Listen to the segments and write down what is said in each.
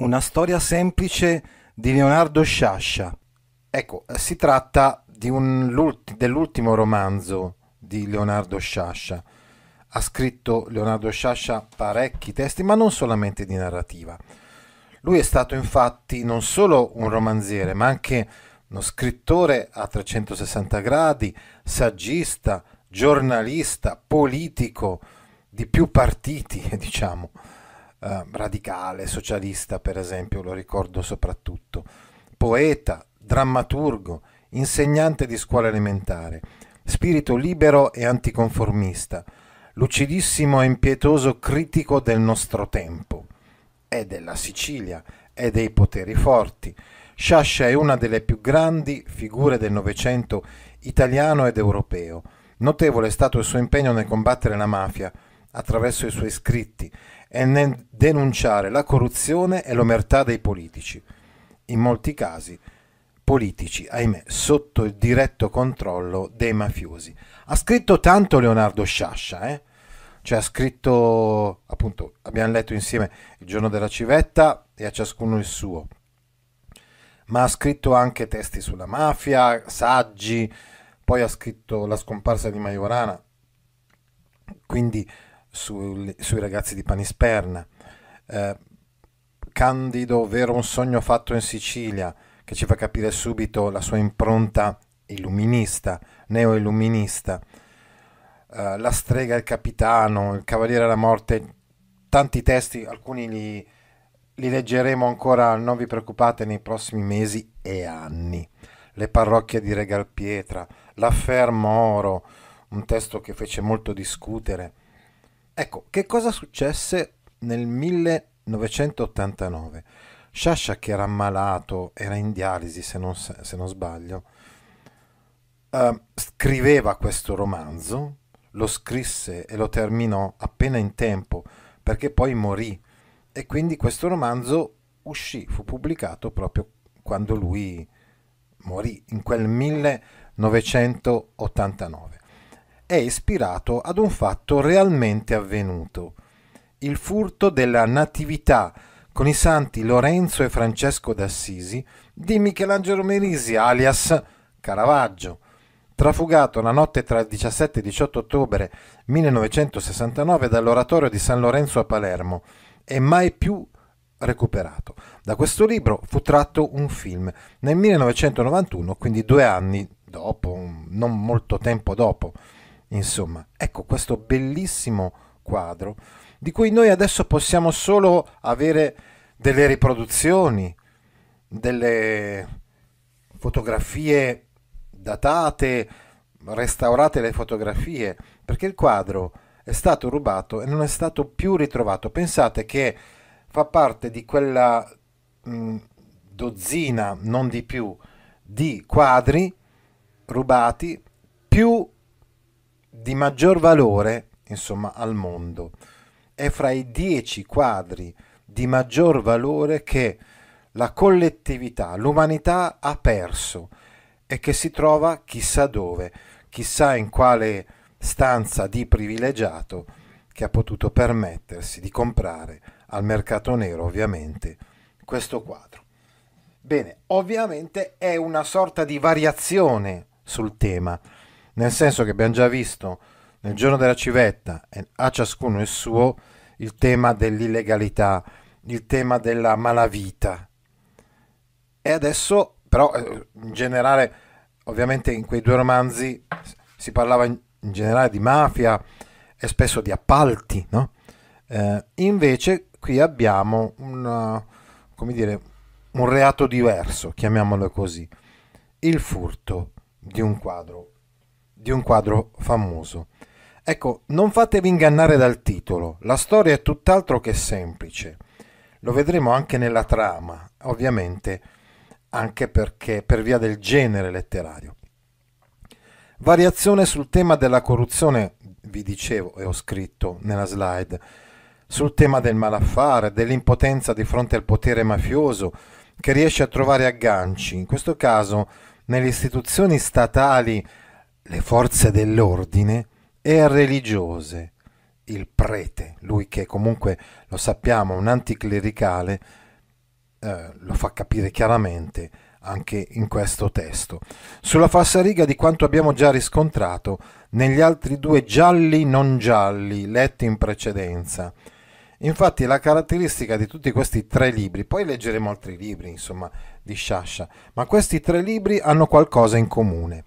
Una storia semplice di Leonardo Sciascia. Ecco, si tratta dell'ultimo romanzo di Leonardo Sciascia. Ha scritto Leonardo Sciascia parecchi testi, ma non solamente di narrativa. Lui è stato infatti non solo un romanziere, ma anche uno scrittore a 360 gradi, saggista, giornalista, politico di più partiti, diciamo eh, radicale, socialista per esempio, lo ricordo soprattutto, poeta, drammaturgo, insegnante di scuola elementare, spirito libero e anticonformista, lucidissimo e impietoso critico del nostro tempo. È della Sicilia, è dei poteri forti. Sciascia è una delle più grandi figure del Novecento italiano ed europeo. Notevole è stato il suo impegno nel combattere la mafia attraverso i suoi scritti e nel denunciare la corruzione e l'omertà dei politici, in molti casi politici, ahimè, sotto il diretto controllo dei mafiosi. Ha scritto tanto Leonardo Sciascia, eh? Cioè ha scritto, appunto, abbiamo letto insieme Il giorno della civetta e a ciascuno il suo, ma ha scritto anche testi sulla mafia, saggi, poi ha scritto La scomparsa di Majorana, quindi sui, sui ragazzi di Panisperna, eh, Candido, ovvero un sogno fatto in Sicilia, che ci fa capire subito la sua impronta illuminista, neo-illuminista, eh, La strega il capitano, Il cavaliere della morte, tanti testi, alcuni li, li leggeremo ancora, non vi preoccupate, nei prossimi mesi e anni. Le parrocchie di Regal Pietra, L'affair Moro, un testo che fece molto discutere, Ecco, che cosa successe nel 1989? Sciascia, che era ammalato, era in dialisi se non, se non sbaglio, uh, scriveva questo romanzo, lo scrisse e lo terminò appena in tempo, perché poi morì. E quindi questo romanzo uscì, fu pubblicato proprio quando lui morì, in quel 1989 è ispirato ad un fatto realmente avvenuto, il furto della Natività con i santi Lorenzo e Francesco d'Assisi di Michelangelo Merisi alias Caravaggio, trafugato la notte tra il 17 e il 18 ottobre 1969 dall'oratorio di San Lorenzo a Palermo e mai più recuperato. Da questo libro fu tratto un film nel 1991, quindi due anni dopo, non molto tempo dopo. Insomma, ecco questo bellissimo quadro di cui noi adesso possiamo solo avere delle riproduzioni, delle fotografie datate, restaurate le fotografie, perché il quadro è stato rubato e non è stato più ritrovato. Pensate che fa parte di quella mh, dozzina, non di più, di quadri rubati più di maggior valore, insomma, al mondo. È fra i dieci quadri di maggior valore che la collettività, l'umanità ha perso e che si trova chissà dove, chissà in quale stanza di privilegiato che ha potuto permettersi di comprare al mercato nero, ovviamente, questo quadro. Bene, ovviamente è una sorta di variazione sul tema nel senso che abbiamo già visto nel giorno della civetta, a ciascuno il suo, il tema dell'illegalità, il tema della malavita. E adesso, però, eh, in generale, ovviamente in quei due romanzi si parlava in, generale di mafia e spesso di appalti, no? Eh, invece qui abbiamo una, dire, un reato diverso, chiamiamolo così, il furto di un quadro di un quadro famoso. Ecco, non fatevi ingannare dal titolo, la storia è tutt'altro che semplice. Lo vedremo anche nella trama, ovviamente, anche perché per via del genere letterario. Variazione sul tema della corruzione, vi dicevo e ho scritto nella slide, sul tema del malaffare, dell'impotenza di fronte al potere mafioso che riesce a trovare agganci, in questo caso nelle istituzioni statali le forze dell'ordine e religiose, il prete, lui che comunque lo sappiamo, un anticlericale, eh, lo fa capire chiaramente anche in questo testo. Sulla falsariga di quanto abbiamo già riscontrato negli altri due gialli non gialli letti in precedenza. Infatti la caratteristica di tutti questi tre libri, poi leggeremo altri libri, insomma, di Sciascia, ma questi tre libri hanno qualcosa in comune.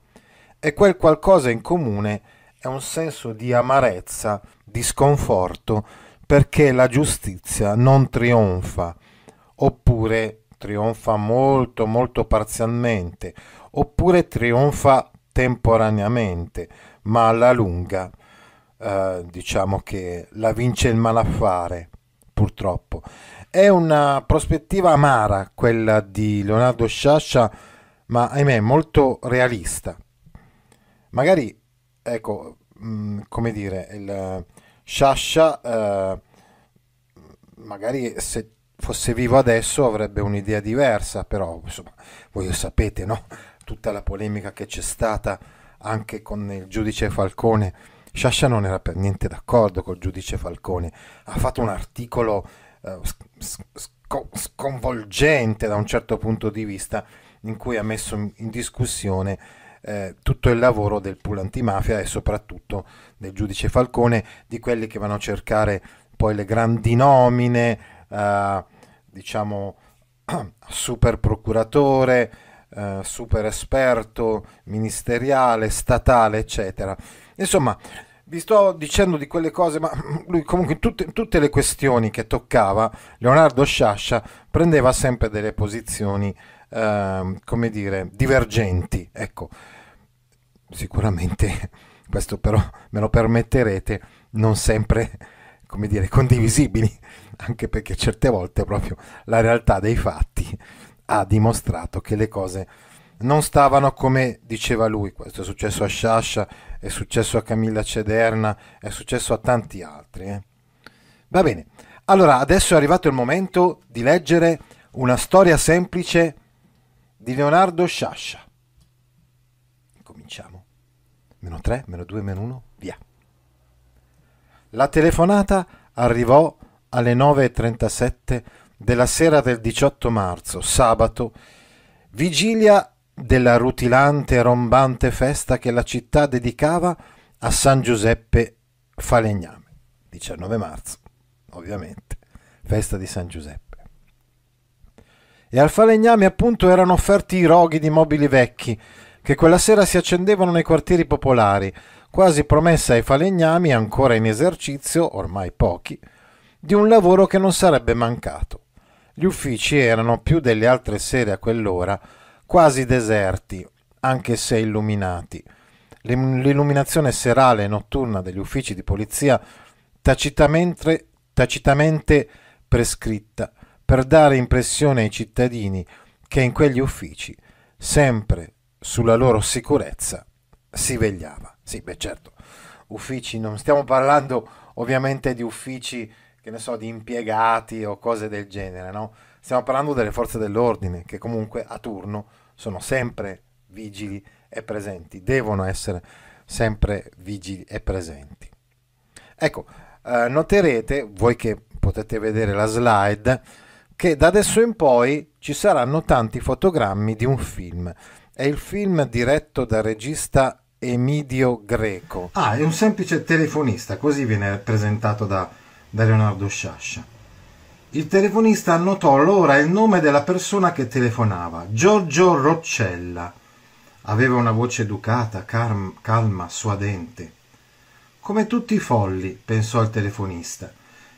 E quel qualcosa in comune è un senso di amarezza, di sconforto, perché la giustizia non trionfa, oppure trionfa molto molto parzialmente, oppure trionfa temporaneamente, ma alla lunga eh, diciamo che la vince il malaffare, purtroppo. È una prospettiva amara quella di Leonardo Sciascia, ma ahimè molto realista. Magari, ecco, mh, mm, come dire, il Sciascia, eh, magari se fosse vivo adesso avrebbe un'idea diversa, però insomma, voi lo sapete, no? Tutta la polemica che c'è stata anche con il giudice Falcone. Sciascia non era per niente d'accordo col giudice Falcone, ha fatto un articolo eh, sc- sconvolgente da un certo punto di vista in cui ha messo in discussione eh, tutto il lavoro del pool antimafia e soprattutto del giudice Falcone, di quelli che vanno a cercare poi le grandi nomine, eh, diciamo super procuratore, eh, super esperto, ministeriale, statale, eccetera. Insomma, vi sto dicendo di quelle cose, ma lui comunque in tutte, tutte le questioni che toccava, Leonardo Sciascia prendeva sempre delle posizioni, eh, come dire, divergenti. Ecco, sicuramente questo però me lo permetterete, non sempre, come dire, condivisibili, anche perché certe volte proprio la realtà dei fatti ha dimostrato che le cose non stavano come diceva lui. Questo è successo a Sciascia, è successo a Camilla Cederna, è successo a tanti altri. Eh. Va bene, allora adesso è arrivato il momento di leggere una storia semplice di Leonardo Sciascia. Meno 3, meno 2, meno 1, via. La telefonata arrivò alle 9.37 della sera del 18 marzo, sabato, vigilia della rutilante e rombante festa che la città dedicava a San Giuseppe Falegname. 19 marzo, ovviamente, festa di San Giuseppe. E al Falegname appunto erano offerti i roghi di mobili vecchi che quella sera si accendevano nei quartieri popolari, quasi promessa ai falegnami ancora in esercizio, ormai pochi, di un lavoro che non sarebbe mancato. Gli uffici erano più delle altre sere a quell'ora quasi deserti, anche se illuminati. L'illuminazione serale e notturna degli uffici di polizia tacitamente, tacitamente prescritta per dare impressione ai cittadini che in quegli uffici, sempre sulla loro sicurezza, si vegliava. Sì, beh certo, uffici, non stiamo parlando ovviamente di uffici che ne so, di impiegati o cose del genere, no? Stiamo parlando delle forze dell'ordine che comunque a turno sono sempre vigili e presenti, devono essere sempre vigili e presenti. Ecco, eh, noterete, voi che potete vedere la slide, che da adesso in poi ci saranno tanti fotogrammi di un film. È il film diretto dal regista Emidio Greco. Ah, è un semplice telefonista, così viene presentato da da Leonardo Sciascia. Il telefonista annotò allora il nome della persona che telefonava, Giorgio Roccella. Aveva una voce educata, calma, calma suadente. Come tutti i folli, pensò il telefonista.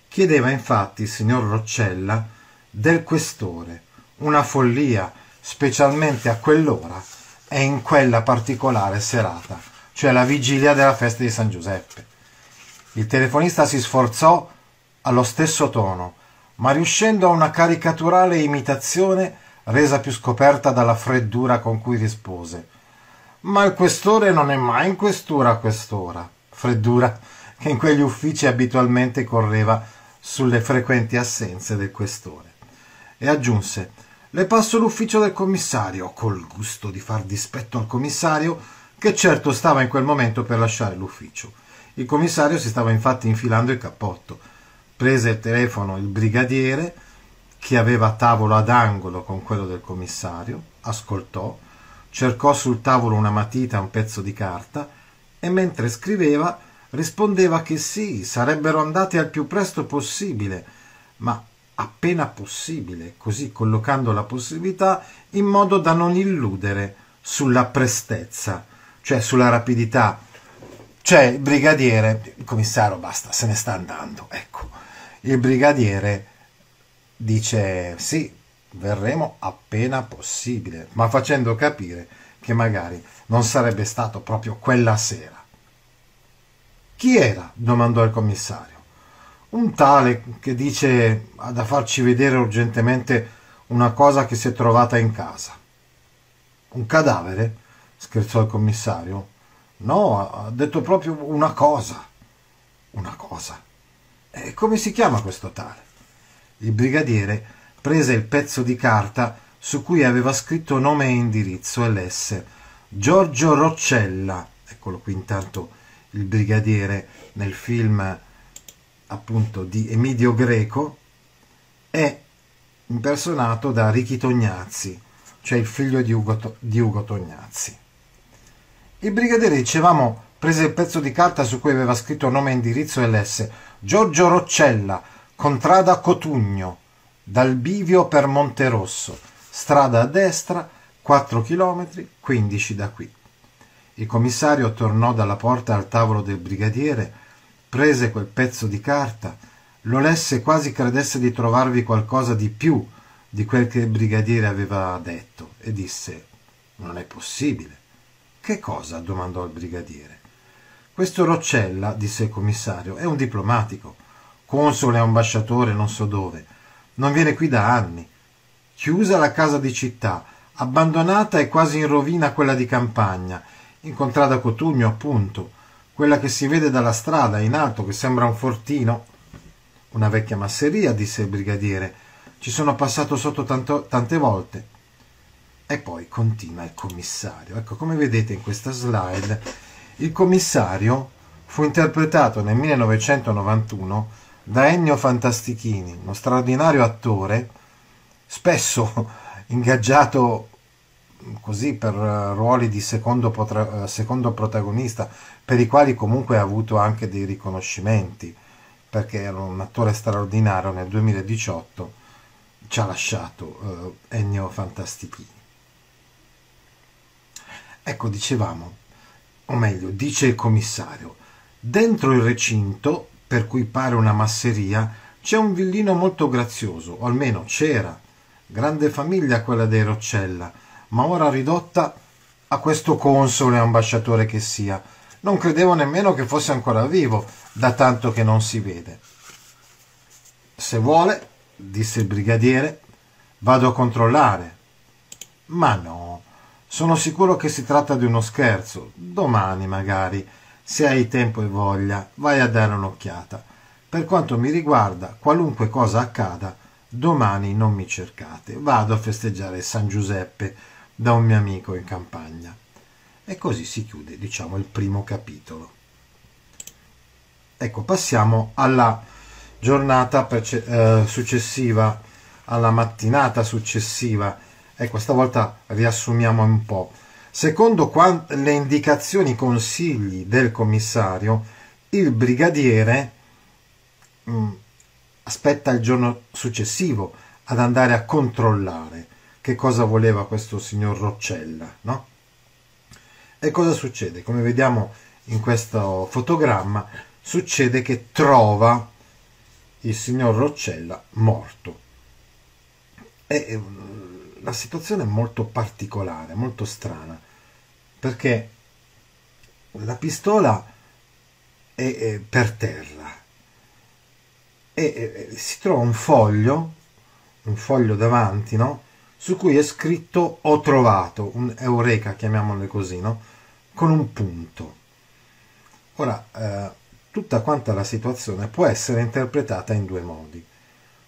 Chiedeva infatti il signor Roccella del questore, una follia, specialmente a quell'ora e in quella particolare serata, cioè la vigilia della festa di San Giuseppe. Il telefonista si sforzò allo stesso tono, ma riuscendo a una caricaturale imitazione resa più scoperta dalla freddura con cui rispose. Ma il questore non è mai in questura a quest'ora. Freddura che in quegli uffici abitualmente correva sulle frequenti assenze del questore. E aggiunse Le passo l'ufficio del commissario, col gusto di far dispetto al commissario, che certo stava in quel momento per lasciare l'ufficio. Il commissario si stava infatti infilando il cappotto prese il telefono il brigadiere che aveva tavolo ad angolo con quello del commissario, ascoltò, cercò sul tavolo una matita e un pezzo di carta e mentre scriveva rispondeva che sì, sarebbero andati al più presto possibile, ma appena possibile, così collocando la possibilità in modo da non illudere sulla prestezza, cioè sulla rapidità. Cioè il brigadiere, il commissario basta, se ne sta andando, ecco. Il brigadiere dice sì, verremo appena possibile, ma facendo capire che magari non sarebbe stato proprio quella sera. Chi era? domandò il commissario. Un tale che dice da farci vedere urgentemente una cosa che si è trovata in casa. Un cadavere? scherzò il commissario. No, ha detto proprio una cosa. Una cosa. E come si chiama questo tale? Il brigadiere prese il pezzo di carta su cui aveva scritto nome e indirizzo e lesse Giorgio Roccella. Eccolo qui intanto il brigadiere nel film appunto di Emidio Greco è impersonato da Ricky Tognazzi, cioè il figlio di Ugo, di Ugo Tognazzi. Il brigadiere, dicevamo, prese il pezzo di carta su cui aveva scritto nome e indirizzo e lesse Giorgio Roccella, contrada Cotugno, dal bivio per Monterosso, strada a destra, 4 km, 15 da qui. Il commissario tornò dalla porta al tavolo del brigadiere, prese quel pezzo di carta, lo lesse quasi credesse di trovarvi qualcosa di più di quel che il brigadiere aveva detto e disse Non è possibile. Che cosa? domandò il brigadiere. Questo Roccella, disse il commissario, è un diplomatico console e ambasciatore non so dove. Non viene qui da anni. Chiusa la casa di città, abbandonata e quasi in rovina quella di campagna, incontrata Cotugno appunto, quella che si vede dalla strada in alto che sembra un fortino. Una vecchia masseria, disse il brigadiere. Ci sono passato sotto tanto, tante volte. E poi continua il commissario. Ecco, come vedete in questa slide, il commissario fu interpretato nel 1991 da Ennio Fantastichini, uno straordinario attore, spesso ingaggiato così per ruoli di secondo, potra- secondo, protagonista, per i quali comunque ha avuto anche dei riconoscimenti, perché era un attore straordinario nel 2018, ci ha lasciato eh, Ennio Fantastichini. Ecco, dicevamo, o meglio, dice il commissario, dentro il recinto per cui pare una masseria, c'è un villino molto grazioso, o almeno c'era. Grande famiglia quella dei Roccella, ma ora ridotta a questo console e ambasciatore che sia. Non credevo nemmeno che fosse ancora vivo, da tanto che non si vede. Se vuole, disse il brigadiere, vado a controllare. Ma no, sono sicuro che si tratta di uno scherzo. Domani magari se hai tempo e voglia, vai a dare un'occhiata. Per quanto mi riguarda, qualunque cosa accada, domani non mi cercate. Vado a festeggiare San Giuseppe da un mio amico in campagna. E così si chiude, diciamo, il primo capitolo. Ecco, passiamo alla giornata eh, successiva, alla mattinata successiva. Ecco, stavolta riassumiamo un po'. Secondo le indicazioni e consigli del commissario, il brigadiere mh, mm, aspetta il giorno successivo ad andare a controllare che cosa voleva questo signor Roccella, no? E cosa succede? Come vediamo in questo fotogramma, succede che trova il signor Roccella morto. E la situazione è molto particolare, molto strana perché la pistola è, per terra e, e, si trova un foglio, un foglio davanti, no? Su cui è scritto ho trovato, un eureka, chiamiamolo così, no? Con un punto. Ora, eh, tutta quanta la situazione può essere interpretata in due modi.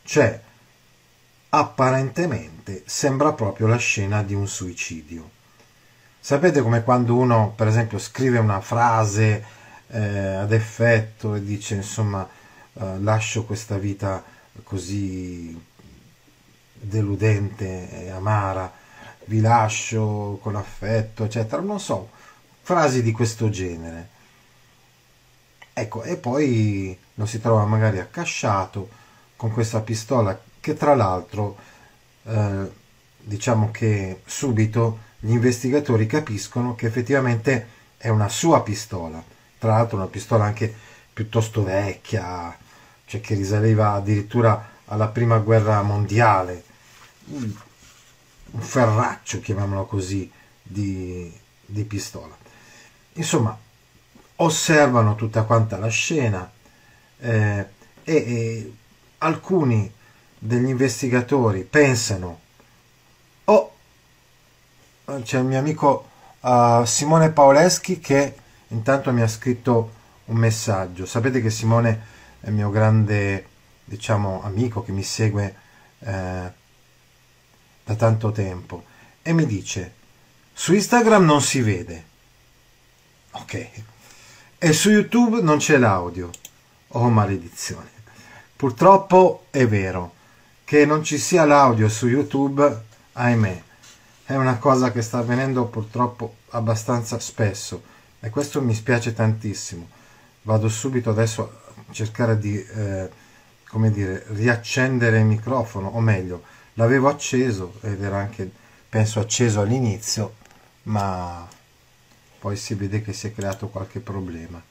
Cioè, apparentemente sembra proprio la scena di un suicidio Sapete come quando uno, per esempio, scrive una frase eh, ad effetto e dice, insomma, eh, lascio questa vita così deludente e amara, vi lascio con affetto, eccetera, non so, frasi di questo genere. Ecco, e poi lo si trova magari accasciato con questa pistola che tra l'altro eh, diciamo che subito gli investigatori capiscono che effettivamente è una sua pistola, tra l'altro una pistola anche piuttosto vecchia, cioè che risaleva addirittura alla prima guerra mondiale, un ferraccio, chiamiamolo così, di, di pistola. Insomma, osservano tutta quanta la scena eh, e, e alcuni degli investigatori pensano, oh, c'è il mio amico uh, Simone Paoleschi che intanto mi ha scritto un messaggio. Sapete che Simone è il mio grande, diciamo, amico che mi segue eh, da tanto tempo e mi dice, su Instagram non si vede. Ok. E su YouTube non c'è l'audio. Oh maledizione. Purtroppo è vero che non ci sia l'audio su YouTube, ahimè, è una cosa che sta avvenendo purtroppo abbastanza spesso e questo mi spiace tantissimo. Vado subito adesso a cercare di, eh, come dire, riaccendere il microfono, o meglio, l'avevo acceso ed era anche, penso, acceso all'inizio, ma poi si vede che si è creato qualche problema.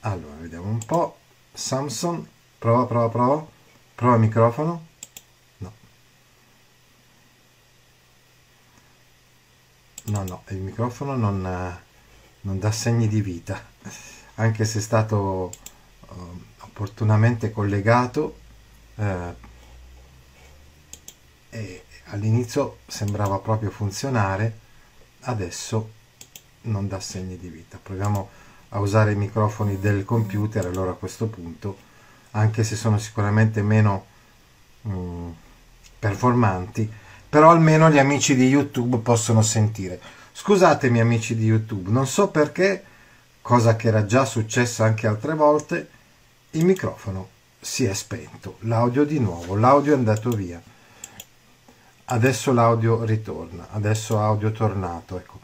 Allora, vediamo un po'. Samsung, prova, prova, prova. Prova il microfono. No. No, no, il microfono non, non dà segni di vita, anche se è stato uh, opportunamente collegato. Uh, e all'inizio sembrava proprio funzionare, adesso non dà segni di vita. Proviamo a usare i microfoni del computer allora a questo punto, anche se sono sicuramente meno mm, performanti, però almeno gli amici di YouTube possono sentire. Scusatemi amici di YouTube, non so perché, cosa che era già successa anche altre volte, il microfono si è spento, l'audio di nuovo, l'audio è andato via. Adesso l'audio ritorna, adesso audio tornato, ecco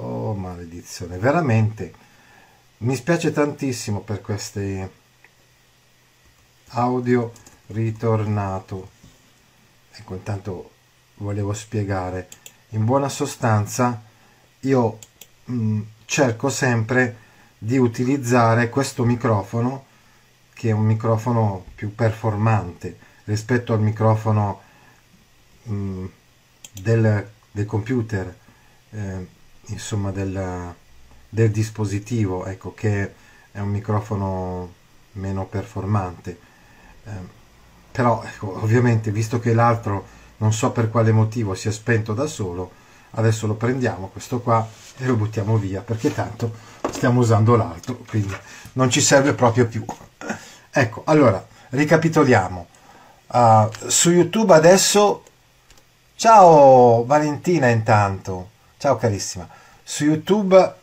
Oh, maledizione, veramente mi spiace tantissimo per queste audio ritornato. Ecco, intanto volevo spiegare. In buona sostanza, io mh, mm, cerco sempre di utilizzare questo microfono, che è un microfono più performante rispetto al microfono mh, mm, del, del computer. Eh, insomma del, del dispositivo ecco che è un microfono meno performante eh, però ecco, ovviamente visto che l'altro non so per quale motivo si è spento da solo adesso lo prendiamo questo qua e lo buttiamo via perché tanto stiamo usando l'altro quindi non ci serve proprio più ecco allora ricapitoliamo uh, su youtube adesso ciao Valentina intanto. Ciao carissima. Su YouTube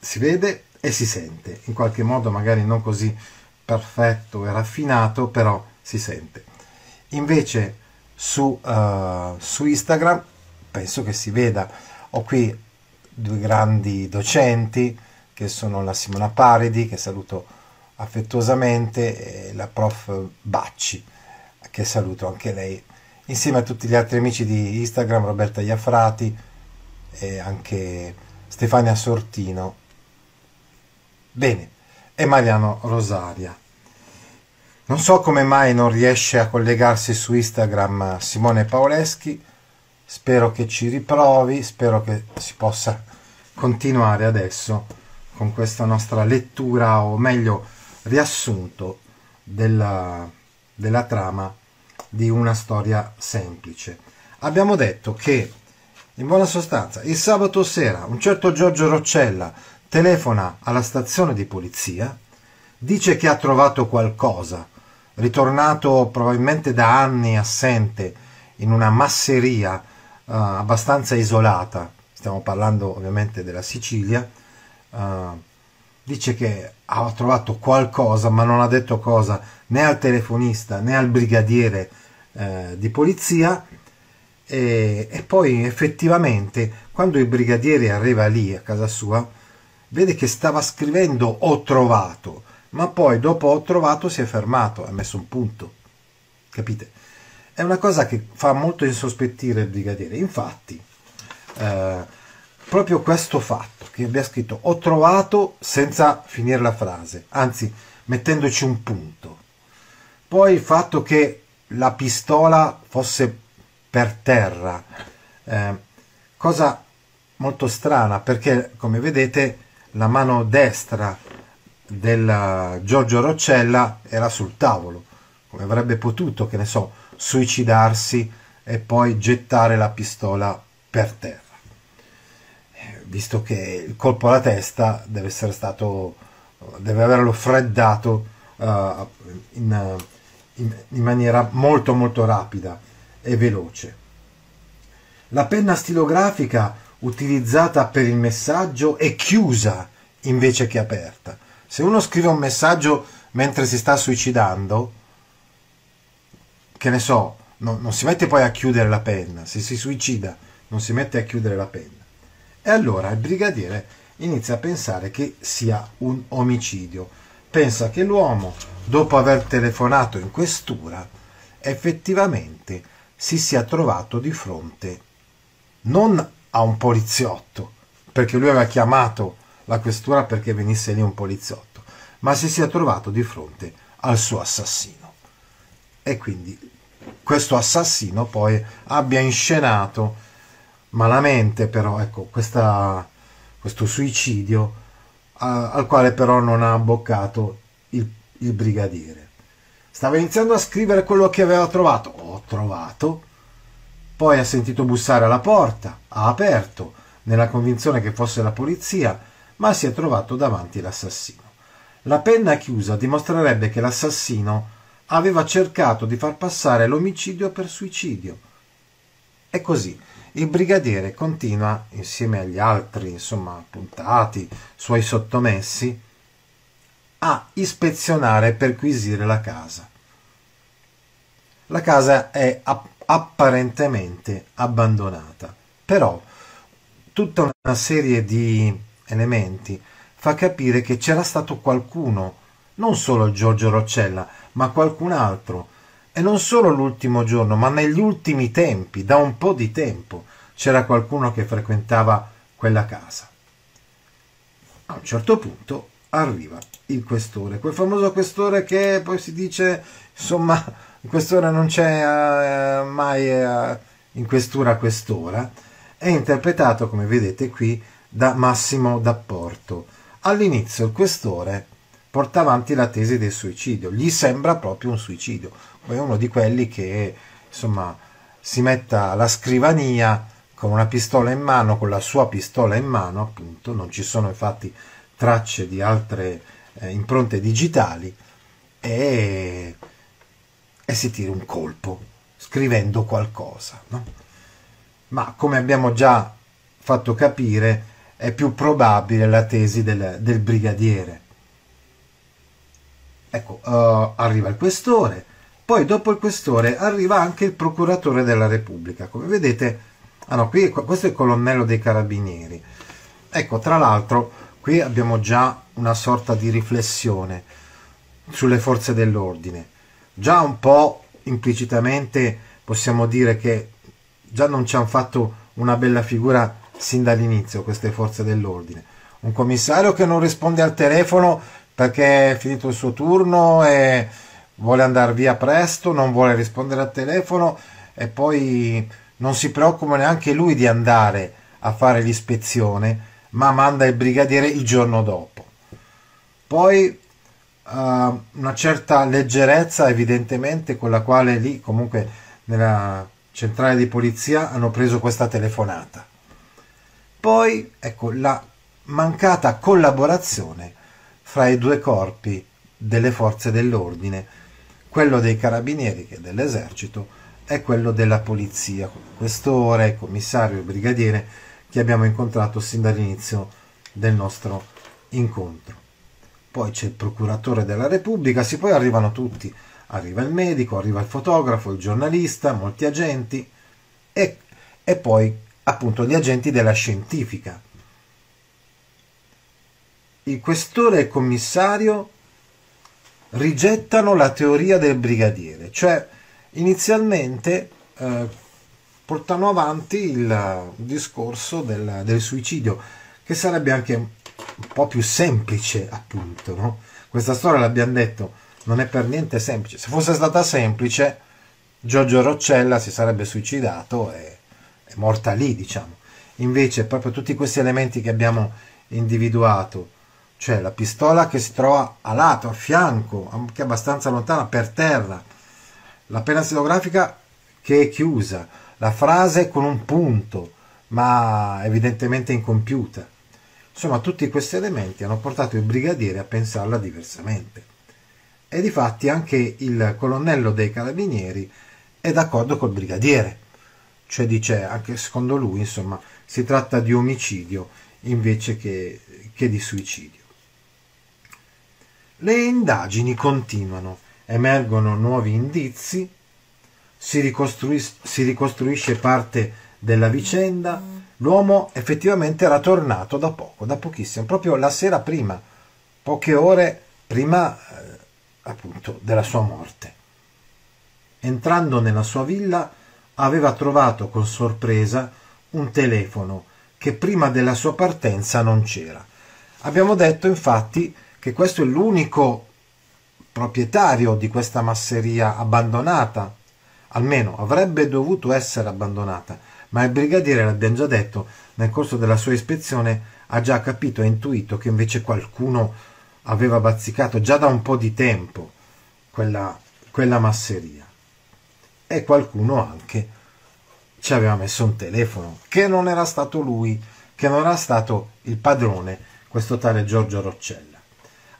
si vede e si sente, in qualche modo magari non così perfetto e raffinato, però si sente. Invece su, uh, su Instagram penso che si veda, ho qui due grandi docenti che sono la Simona Paridi, che saluto affettuosamente, e la prof Bacci, che saluto anche lei, insieme a tutti gli altri amici di Instagram, Roberta Iafrati, e anche Stefania Sortino. Bene, e Mariano Rosaria. Non so come mai non riesce a collegarsi su Instagram Simone Paoleschi, spero che ci riprovi, spero che si possa continuare adesso con questa nostra lettura o meglio riassunto della, della trama di una storia semplice. Abbiamo detto che in buona sostanza, il sabato sera un certo Giorgio Roccella telefona alla stazione di polizia, dice che ha trovato qualcosa, ritornato probabilmente da anni assente in una masseria uh, abbastanza isolata, stiamo parlando ovviamente della Sicilia, uh, dice che ha trovato qualcosa ma non ha detto cosa né al telefonista né al brigadiere eh, di polizia e, e, poi effettivamente quando il brigadiere arriva lì a casa sua vede che stava scrivendo ho trovato ma poi dopo ho trovato si è fermato ha messo un punto. Capite? È una cosa che fa molto insospettire il brigadiere. Infatti eh, proprio questo fatto che abbia scritto ho trovato senza finire la frase anzi mettendoci un punto. Poi il fatto che la pistola fosse per terra, eh, cosa molto strana perché come vedete la mano destra del Giorgio Roccella era sul tavolo, come avrebbe potuto, che ne so, suicidarsi e poi gettare la pistola per terra. Eh, visto che il colpo alla testa deve essere stato, deve averlo freddato uh, in, in, in maniera molto molto rapida e veloce. La penna stilografica utilizzata per il messaggio è chiusa invece che aperta. Se uno scrive un messaggio mentre si sta suicidando, che ne so, no, non si mette poi a chiudere la penna, se si suicida non si mette a chiudere la penna. E allora il brigadiere inizia a pensare che sia un omicidio. Pensa che l'uomo dopo aver telefonato in questura, effettivamente si sia trovato di fronte non a un poliziotto, perché lui aveva chiamato la questura perché venisse lì un poliziotto, ma si sia trovato di fronte al suo assassino. E quindi questo assassino poi abbia inscenato malamente però ecco, questa, questo suicidio al quale però non ha abboccato il il brigadiere. Stava iniziando a scrivere quello che aveva trovato. Ho trovato. Poi ha sentito bussare alla porta, ha aperto, nella convinzione che fosse la polizia, ma si è trovato davanti l'assassino. La penna chiusa dimostrerebbe che l'assassino aveva cercato di far passare l'omicidio per suicidio. E così il brigadiere continua, insieme agli altri, insomma, puntati, suoi sottomessi, a ispezionare e perquisire la casa. La casa è apparentemente abbandonata, però tutta una serie di elementi fa capire che c'era stato qualcuno, non solo Giorgio Roccella, ma qualcun altro, e non solo l'ultimo giorno, ma negli ultimi tempi, da un po' di tempo, c'era qualcuno che frequentava quella casa. A un certo punto arriva il questore, quel famoso questore che poi si dice, insomma, il questore non c'è eh, mai eh, in questura quest'ora, è interpretato, come vedete qui, da Massimo D'Apporto. All'inizio il questore porta avanti la tesi del suicidio, gli sembra proprio un suicidio, poi è uno di quelli che, insomma, si metta alla scrivania con una pistola in mano, con la sua pistola in mano, appunto, non ci sono infatti tracce di altre eh, impronte digitali e, e, si tira un colpo scrivendo qualcosa. No? Ma come abbiamo già fatto capire, è più probabile la tesi del, del brigadiere. Ecco, uh, arriva il questore, poi dopo il questore arriva anche il procuratore della Repubblica. Come vedete, ah no, qui questo è il colonnello dei carabinieri. Ecco, tra l'altro, Qui abbiamo già una sorta di riflessione sulle forze dell'ordine. Già un po' implicitamente possiamo dire che già non ci hanno fatto una bella figura sin dall'inizio queste forze dell'ordine. Un commissario che non risponde al telefono perché è finito il suo turno e vuole andare via presto, non vuole rispondere al telefono e poi non si preoccupa neanche lui di andare a fare l'ispezione ma manda il brigadiere il giorno dopo. Poi uh, una certa leggerezza evidentemente con la quale lì comunque nella centrale di polizia hanno preso questa telefonata. Poi ecco la mancata collaborazione fra i due corpi delle forze dell'ordine, quello dei carabinieri che è dell'esercito e quello della polizia, questore, commissario, brigadiere che abbiamo incontrato sin dall'inizio del nostro incontro. Poi c'è il procuratore della Repubblica, si poi arrivano tutti, arriva il medico, arriva il fotografo, il giornalista, molti agenti e, e poi appunto gli agenti della scientifica. Il questore e il commissario rigettano la teoria del brigadiere, cioè inizialmente eh, portano avanti il discorso del, del, suicidio, che sarebbe anche un po' più semplice, appunto. No? Questa storia, l'abbiamo detto, non è per niente semplice. Se fosse stata semplice, Giorgio Roccella si sarebbe suicidato e è morta lì, diciamo. Invece, proprio tutti questi elementi che abbiamo individuato, cioè la pistola che si trova a lato, a fianco, anche abbastanza lontana, per terra, la penna stilografica che è chiusa, la frase con un punto, ma evidentemente incompiuta. Insomma, tutti questi elementi hanno portato il brigadiere a pensarla diversamente. E difatti anche il colonnello dei carabinieri è d'accordo col brigadiere, cioè dice anche secondo lui, insomma, si tratta di omicidio invece che, che di suicidio. Le indagini continuano, emergono nuovi indizi, si, ricostruis- si ricostruisce parte della vicenda, l'uomo effettivamente era tornato da poco, da pochissimo, proprio la sera prima, poche ore prima eh, appunto della sua morte. Entrando nella sua villa aveva trovato con sorpresa un telefono che prima della sua partenza non c'era. Abbiamo detto infatti che questo è l'unico proprietario di questa masseria abbandonata, almeno avrebbe dovuto essere abbandonata, ma il brigadiere, l'abbiamo già detto, nel corso della sua ispezione ha già capito e intuito che invece qualcuno aveva bazzicato già da un po' di tempo quella, quella masseria e qualcuno anche ci aveva messo un telefono che non era stato lui, che non era stato il padrone, questo tale Giorgio Roccella.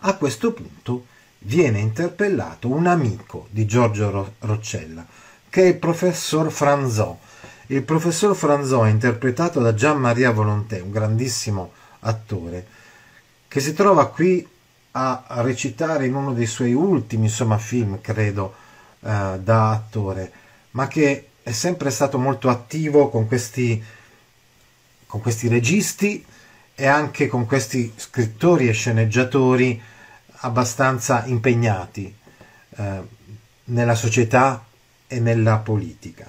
A questo punto viene interpellato un amico di Giorgio Roccella, che è il professor Franzò. Il professor Franzò è interpretato da Gian Maria Volontè, un grandissimo attore, che si trova qui a recitare in uno dei suoi ultimi insomma, film, credo, eh, da attore, ma che è sempre stato molto attivo con questi, con questi registi e anche con questi scrittori e sceneggiatori abbastanza impegnati eh, nella società e nella politica.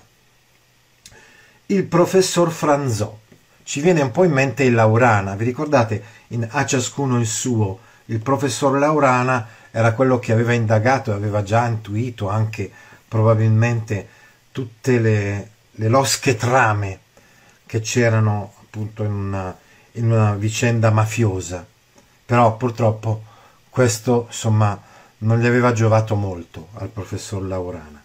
Il professor Franzò. Ci viene un po' in mente il Laurana, vi ricordate in A ciascuno il suo? Il professor Laurana era quello che aveva indagato e aveva già intuito anche probabilmente tutte le, le losche trame che c'erano appunto in una, in una vicenda mafiosa. Però purtroppo questo, insomma, non gli aveva giovato molto al professor Laurana.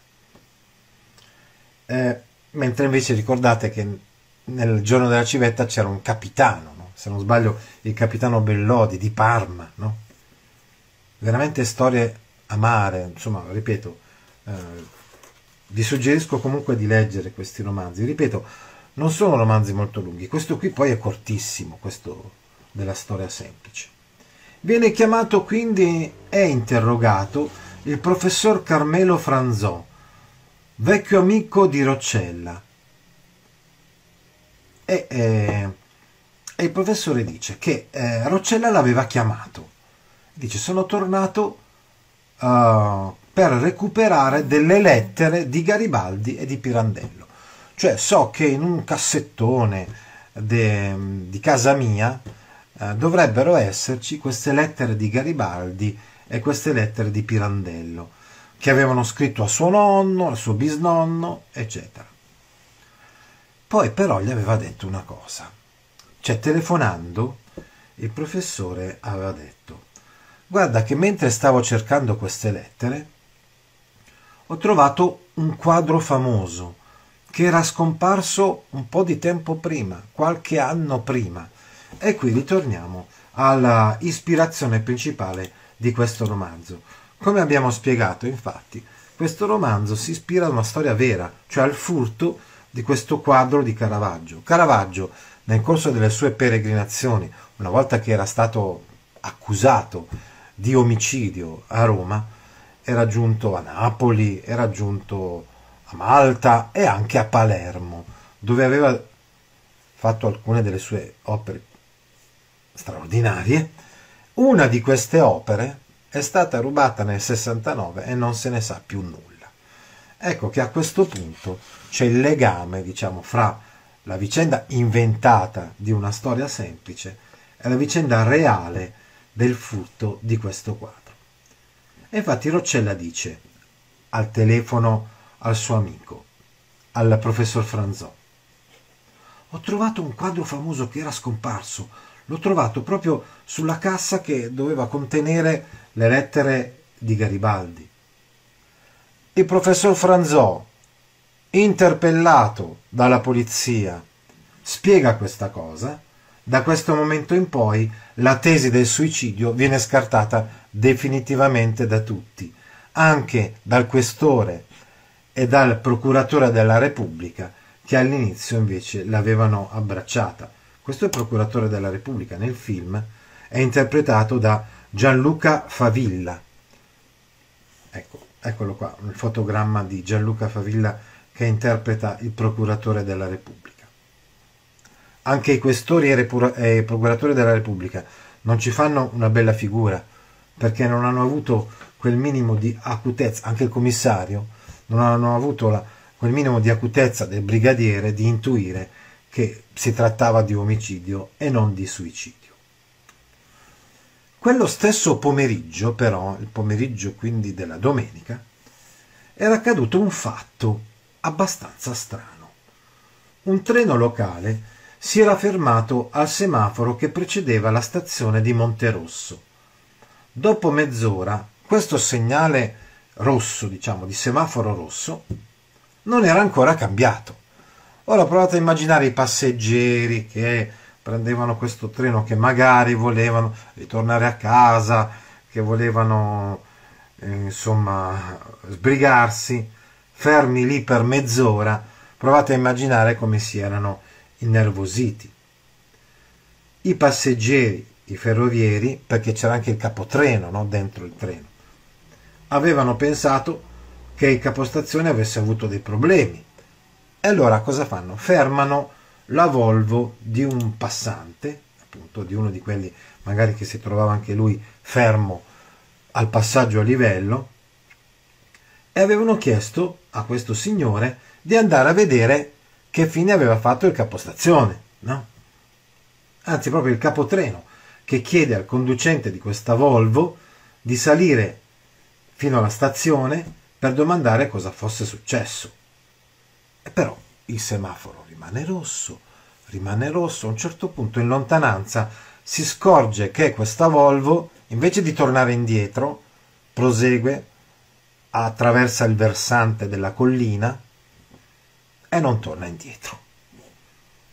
Eh, mentre invece ricordate che nel giorno della civetta c'era un capitano, no? se non sbaglio il capitano Bellodi di Parma, no? veramente storie amare, insomma, ripeto, eh, vi suggerisco comunque di leggere questi romanzi, ripeto, non sono romanzi molto lunghi, questo qui poi è cortissimo, questo della storia semplice. Viene chiamato quindi e interrogato il professor Carmelo Franzò, vecchio amico di Roccella. E, eh, e il professore dice che eh, Roccella l'aveva chiamato. Dice sono tornato uh, per recuperare delle lettere di Garibaldi e di Pirandello. Cioè so che in un cassettone de, di casa mia eh, dovrebbero esserci queste lettere di Garibaldi e queste lettere di Pirandello, che avevano scritto a suo nonno, al suo bisnonno, eccetera. Poi però gli aveva detto una cosa, cioè telefonando il professore aveva detto, guarda che mentre stavo cercando queste lettere, ho trovato un quadro famoso che era scomparso un po' di tempo prima, qualche anno prima, e qui ritorniamo alla ispirazione principale di questo romanzo. Come abbiamo spiegato, infatti, questo romanzo si ispira a una storia vera, cioè al furto di questo quadro di Caravaggio. Caravaggio, nel corso delle sue peregrinazioni, una volta che era stato accusato di omicidio a Roma, era giunto a Napoli, era giunto a Malta e anche a Palermo, dove aveva fatto alcune delle sue opere straordinarie. Una di queste opere è stata rubata nel 69 e non se ne sa più nulla. Ecco che a questo punto c'è il legame, diciamo, fra la vicenda inventata di una storia semplice e la vicenda reale del furto di questo quadro. E infatti Roccella dice al telefono al suo amico, al professor Franzò, ho trovato un quadro famoso che era scomparso, l'ho trovato proprio sulla cassa che doveva contenere le lettere di Garibaldi. Il professor Franzò, interpellato dalla polizia, spiega questa cosa. Da questo momento in poi la tesi del suicidio viene scartata definitivamente da tutti, anche dal questore e dal procuratore della Repubblica, che all'inizio invece l'avevano abbracciata. Questo è il procuratore della Repubblica nel film, è interpretato da Gianluca Favilla. Ecco, eccolo qua, il fotogramma di Gianluca Favilla che interpreta il procuratore della Repubblica. Anche i questori e i procuratori della Repubblica non ci fanno una bella figura perché non hanno avuto quel minimo di acutezza, anche il commissario non hanno avuto la, quel minimo di acutezza del brigadiere di intuire che si trattava di omicidio e non di suicidio. Quello stesso pomeriggio, però, il pomeriggio quindi della domenica, era accaduto un fatto abbastanza strano. Un treno locale si era fermato al semaforo che precedeva la stazione di Monterosso. Dopo mezz'ora, questo segnale rosso, diciamo, di semaforo rosso, non era ancora cambiato. Ora provate a immaginare i passeggeri che prendevano questo treno che magari volevano ritornare a casa, che volevano eh, insomma sbrigarsi, fermi lì per mezz'ora, provate a immaginare come si erano innervositi. I passeggeri, i ferrovieri, perché c'era anche il capotreno no, dentro il treno, avevano pensato che il capostazione avesse avuto dei problemi. E allora cosa fanno? Fermano la Volvo di un passante, appunto di uno di quelli magari che si trovava anche lui fermo al passaggio a livello, e avevano chiesto a questo signore di andare a vedere che fine aveva fatto il capostazione, no? Anzi, proprio il capotreno che chiede al conducente di questa Volvo di salire fino alla stazione per domandare cosa fosse successo. E però il semaforo rimane rosso, rimane rosso, a un certo punto in lontananza si scorge che questa Volvo, invece di tornare indietro, prosegue, attraversa il versante della collina e non torna indietro.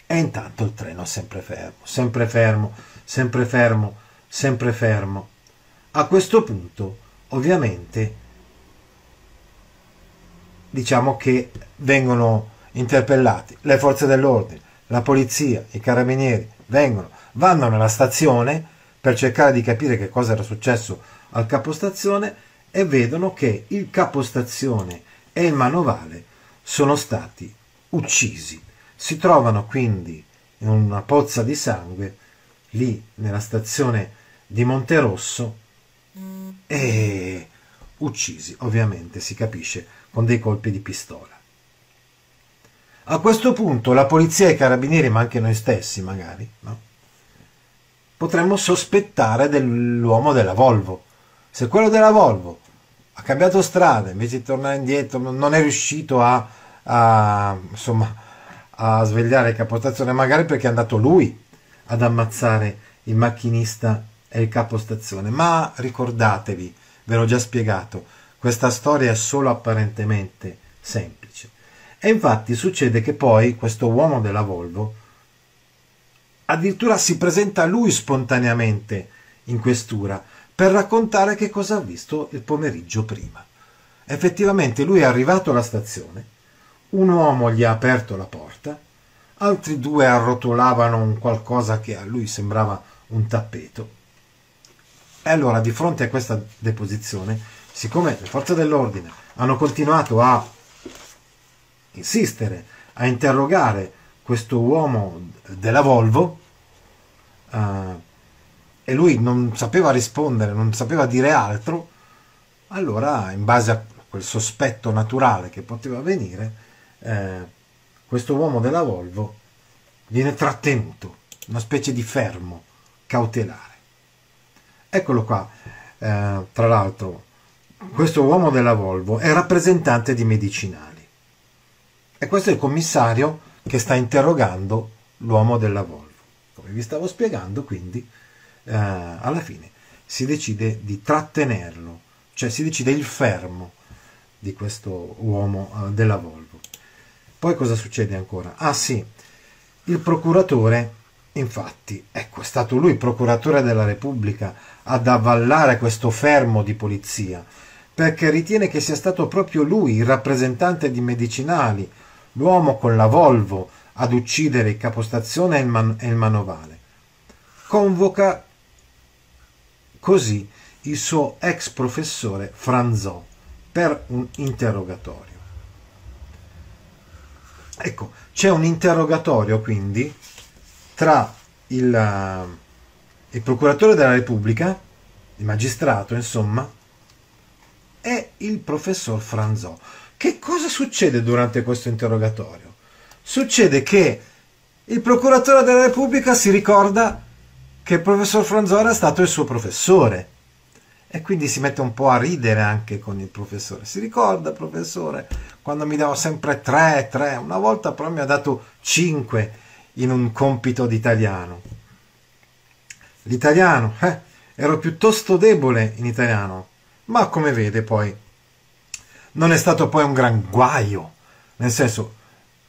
E intanto il treno è sempre fermo, sempre fermo, sempre fermo, sempre fermo. A questo punto, ovviamente, diciamo che vengono interpellati le forze dell'ordine, la polizia, i carabinieri, vengono, vanno nella stazione per cercare di capire che cosa era successo al capostazione e vedono che il capostazione e il manovale sono stati uccisi. Si trovano quindi in una pozza di sangue lì nella stazione di Monterosso e uccisi, ovviamente si capisce, con dei colpi di pistola. A questo punto la polizia e i carabinieri, ma anche noi stessi magari, no? potremmo sospettare dell'uomo della Volvo. Se quello della Volvo ha cambiato strada, invece di tornare indietro, non è riuscito a a, insomma, a svegliare il capostazione, magari perché è andato lui ad ammazzare il macchinista e il capostazione. Ma ricordatevi, ve l'ho già spiegato, questa storia è solo apparentemente semplice. E infatti succede che poi questo uomo della Volvo addirittura si presenta lui spontaneamente in questura per raccontare che cosa ha visto il pomeriggio prima. Effettivamente lui è arrivato alla stazione, un uomo gli ha aperto la porta, altri due arrotolavano un qualcosa che a lui sembrava un tappeto. E allora, di fronte a questa deposizione, siccome le forze dell'ordine hanno continuato a insistere, a interrogare questo uomo della Volvo, uh, e lui non sapeva rispondere, non sapeva dire altro, allora in base a quel sospetto naturale che poteva avvenire, eh, questo uomo della Volvo viene trattenuto, una specie di fermo cautelare. Eccolo qua, eh, tra l'altro, questo uomo della Volvo è rappresentante di medicinali e questo è il commissario che sta interrogando l'uomo della Volvo. Come vi stavo spiegando, quindi eh, alla fine si decide di trattenerlo, cioè si decide il fermo di questo uomo eh, della Volvo. Poi cosa succede ancora? Ah sì, il procuratore, infatti, ecco, è stato lui, procuratore della Repubblica, ad avvallare questo fermo di polizia, perché ritiene che sia stato proprio lui, il rappresentante di medicinali, l'uomo con la Volvo, ad uccidere il capostazione e il, man- e il manovale. Convoca così il suo ex professore Franzò per un interrogatorio. Ecco, c'è un interrogatorio quindi tra il, uh, il procuratore della Repubblica, il magistrato insomma, e il professor Franzò. Che cosa succede durante questo interrogatorio? Succede che il procuratore della Repubblica si ricorda che il professor Franzora è stato il suo professore e quindi si mette un po' a ridere anche con il professore. Si ricorda, professore, quando mi dava sempre 3, 3, una volta però mi ha dato 5 in un compito di italiano. L'italiano, eh, ero piuttosto debole in italiano, ma come vede poi non è stato poi un gran guaio, nel senso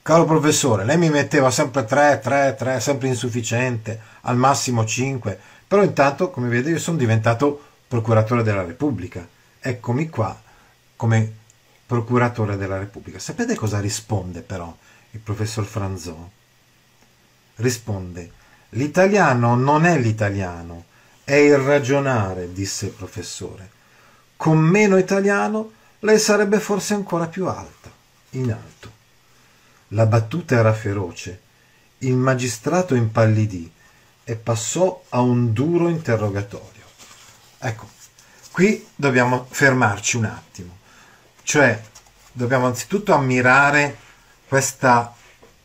Caro professore, lei mi metteva sempre 3, 3, 3, sempre insufficiente, al massimo 5, però intanto, come vede, io sono diventato procuratore della Repubblica. Eccomi qua come procuratore della Repubblica. Sapete cosa risponde però il professor Franzò? Risponde, l'italiano non è l'italiano, è il ragionare, disse il professore. Con meno italiano lei sarebbe forse ancora più alta, in alto. La battuta era feroce. Il magistrato impallidì e passò a un duro interrogatorio. Ecco, qui dobbiamo fermarci un attimo. Cioè, dobbiamo anzitutto ammirare questa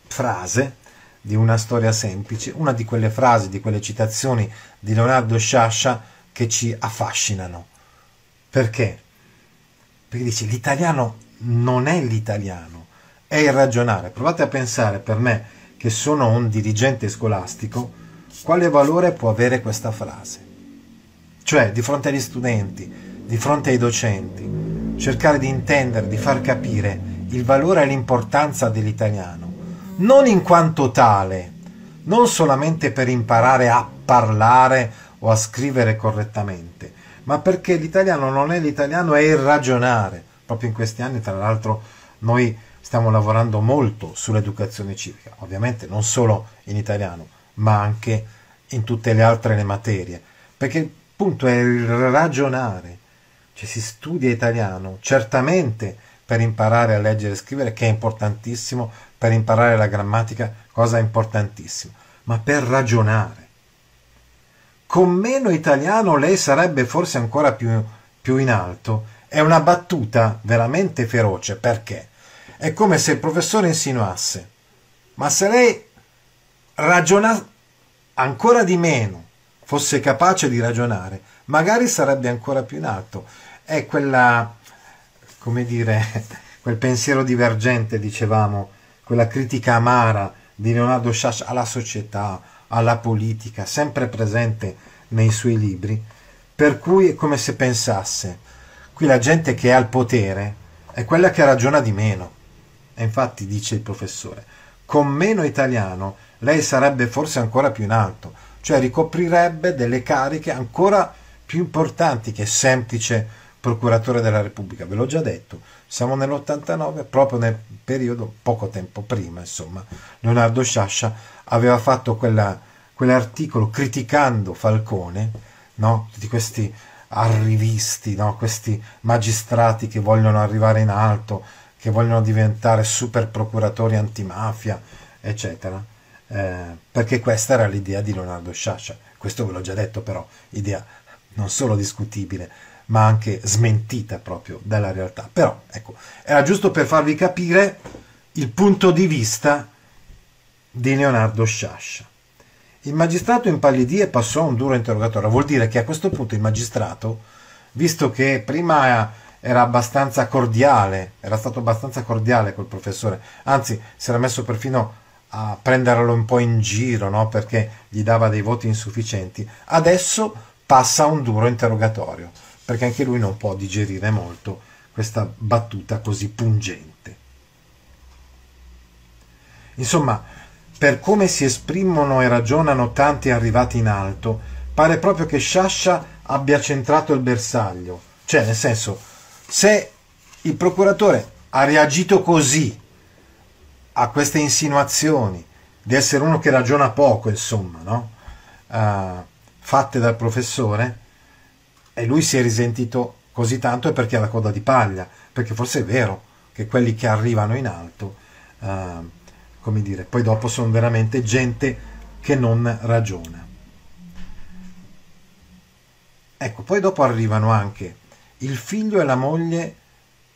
frase di una storia semplice, una di quelle frasi, di quelle citazioni di Leonardo Sciascia che ci affascinano. Perché? Perché dice l'italiano non è l'italiano, è il ragionare. Provate a pensare per me, che sono un dirigente scolastico, quale valore può avere questa frase. Cioè, di fronte agli studenti, di fronte ai docenti, cercare di intendere, di far capire il valore e l'importanza dell'italiano, non in quanto tale, non solamente per imparare a parlare o a scrivere correttamente, ma perché l'italiano non è l'italiano, è il ragionare. Proprio in questi anni, tra l'altro, noi stiamo lavorando molto sull'educazione civica, ovviamente non solo in italiano, ma anche in tutte le altre materie, perché il punto è il ragionare, cioè si studia italiano, certamente per imparare a leggere e scrivere, che è importantissimo, per imparare la grammatica, cosa importantissima, ma per ragionare. Con meno italiano lei sarebbe forse ancora più, più in alto. È una battuta veramente feroce, perché? È come se il professore insinuasse, ma se lei ragiona ancora di meno, fosse capace di ragionare, magari sarebbe ancora più in alto. È quella, come dire, quel pensiero divergente, dicevamo, quella critica amara di Leonardo Sciascia alla società, alla politica, sempre presente nei suoi libri, per cui è come se pensasse, qui la gente che è al potere è quella che ragiona di meno e infatti dice il professore, con meno italiano lei sarebbe forse ancora più in alto, cioè ricoprirebbe delle cariche ancora più importanti che semplice procuratore della Repubblica. Ve l'ho già detto, siamo nell'89, proprio nel periodo, poco tempo prima, insomma, Leonardo Sciascia aveva fatto quella, quell'articolo criticando Falcone, no? tutti questi arrivisti, no? questi magistrati che vogliono arrivare in alto, che vogliono diventare super procuratori antimafia, eccetera. Eh, perché questa era l'idea di Leonardo Sciascia. Questo ve l'ho già detto, però, idea non solo discutibile, ma anche smentita proprio dalla realtà. Però, ecco, era giusto per farvi capire il punto di vista di Leonardo Sciascia. Il magistrato impallidì e passò un duro interrogatorio. Vuol dire che a questo punto il magistrato, visto che prima era abbastanza cordiale, era stato abbastanza cordiale col professore, anzi si era messo perfino a prenderlo un po' in giro, no? perché gli dava dei voti insufficienti, adesso passa un duro interrogatorio, perché anche lui non può digerire molto questa battuta così pungente. Insomma, per come si esprimono e ragionano tanti arrivati in alto, pare proprio che Sciascia abbia centrato il bersaglio. Cioè, nel senso, se il procuratore ha reagito così a queste insinuazioni di essere uno che ragiona poco, insomma, no? uh, fatte dal professore, e lui si è risentito così tanto è perché ha la coda di paglia, perché forse è vero che quelli che arrivano in alto uh, come dire, poi dopo sono veramente gente che non ragiona. Ecco, poi dopo arrivano anche il figlio e la moglie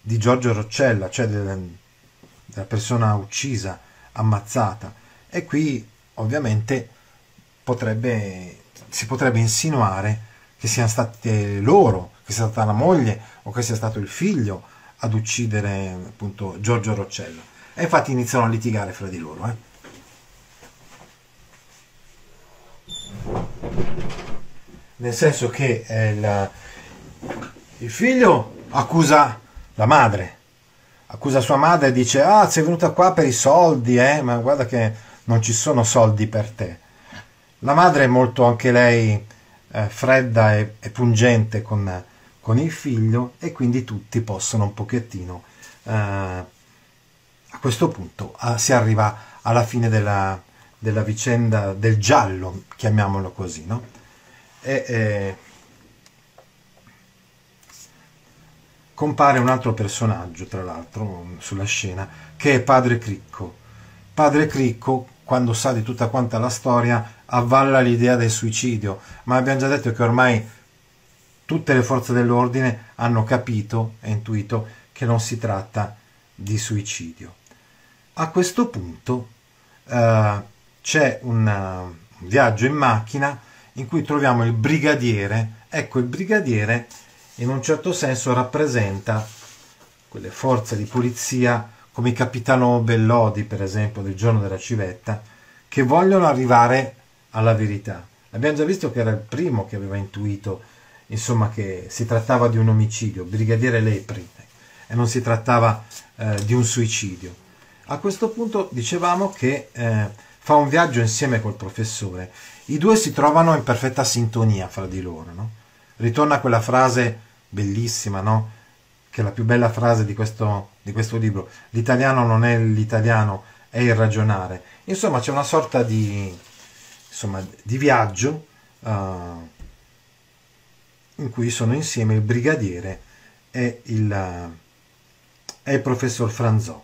di Giorgio Roccella, cioè della, della persona uccisa, ammazzata. E qui ovviamente potrebbe, si potrebbe insinuare che siano state loro, che sia stata la moglie o che sia stato il figlio ad uccidere appunto Giorgio Roccella. E infatti iniziano a litigare fra di loro. Eh. Nel senso che eh, il, figlio accusa la madre, accusa sua madre e dice ah sei venuta qua per i soldi, eh? ma guarda che non ci sono soldi per te. La madre è molto anche lei eh, fredda e, e pungente con, con, il figlio e quindi tutti possono un pochettino eh, a questo punto ah, si arriva alla fine della, della, vicenda del giallo, chiamiamolo così, no? E, eh, compare un altro personaggio, tra l'altro, sulla scena, che è Padre Cricco. Padre Cricco, quando sa di tutta quanta la storia, avvalla l'idea del suicidio, ma abbiamo già detto che ormai tutte le forze dell'ordine hanno capito e intuito che non si tratta di suicidio. A questo punto uh, c'è un, un viaggio in macchina in cui troviamo il brigadiere. Ecco, il brigadiere in un certo senso rappresenta quelle forze di polizia come il capitano Bellodi, per esempio, del giorno della civetta, che vogliono arrivare alla verità. Abbiamo già visto che era il primo che aveva intuito, insomma, che si trattava di un omicidio, brigadiere Lepri, e non si trattava eh, di un suicidio. A questo punto dicevamo che eh, fa un viaggio insieme col professore. I due si trovano in perfetta sintonia fra di loro. No? Ritorna quella frase bellissima, no? che è la più bella frase di questo, di questo libro. L'italiano non è l'italiano, è il ragionare. Insomma, c'è una sorta di, insomma, di viaggio uh, in cui sono insieme il brigadiere e il, uh, e il professor Franzò.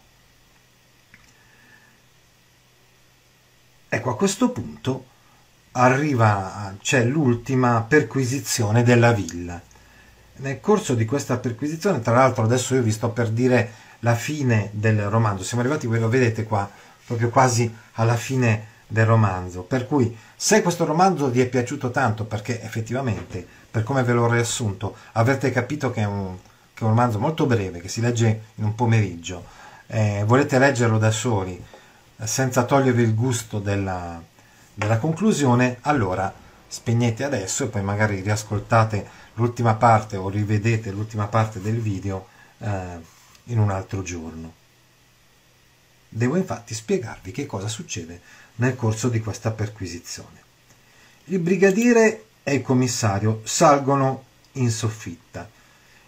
Ecco, a questo punto arriva, c'è l'ultima perquisizione della villa. Nel corso di questa perquisizione, tra l'altro adesso io vi sto per dire la fine del romanzo, siamo arrivati, lo vedete qua, proprio quasi alla fine del romanzo, per cui se questo romanzo vi è piaciuto tanto, perché effettivamente, per come ve l'ho riassunto, avrete capito che è un, che è un romanzo molto breve, che si legge in un pomeriggio, eh, volete leggerlo da soli, senza togliervi il gusto della, della conclusione, allora spegnete adesso e poi magari riascoltate l'ultima parte o rivedete l'ultima parte del video eh, in un altro giorno. Devo infatti spiegarvi che cosa succede nel corso di questa perquisizione. Il brigadiere e il commissario salgono in soffitta.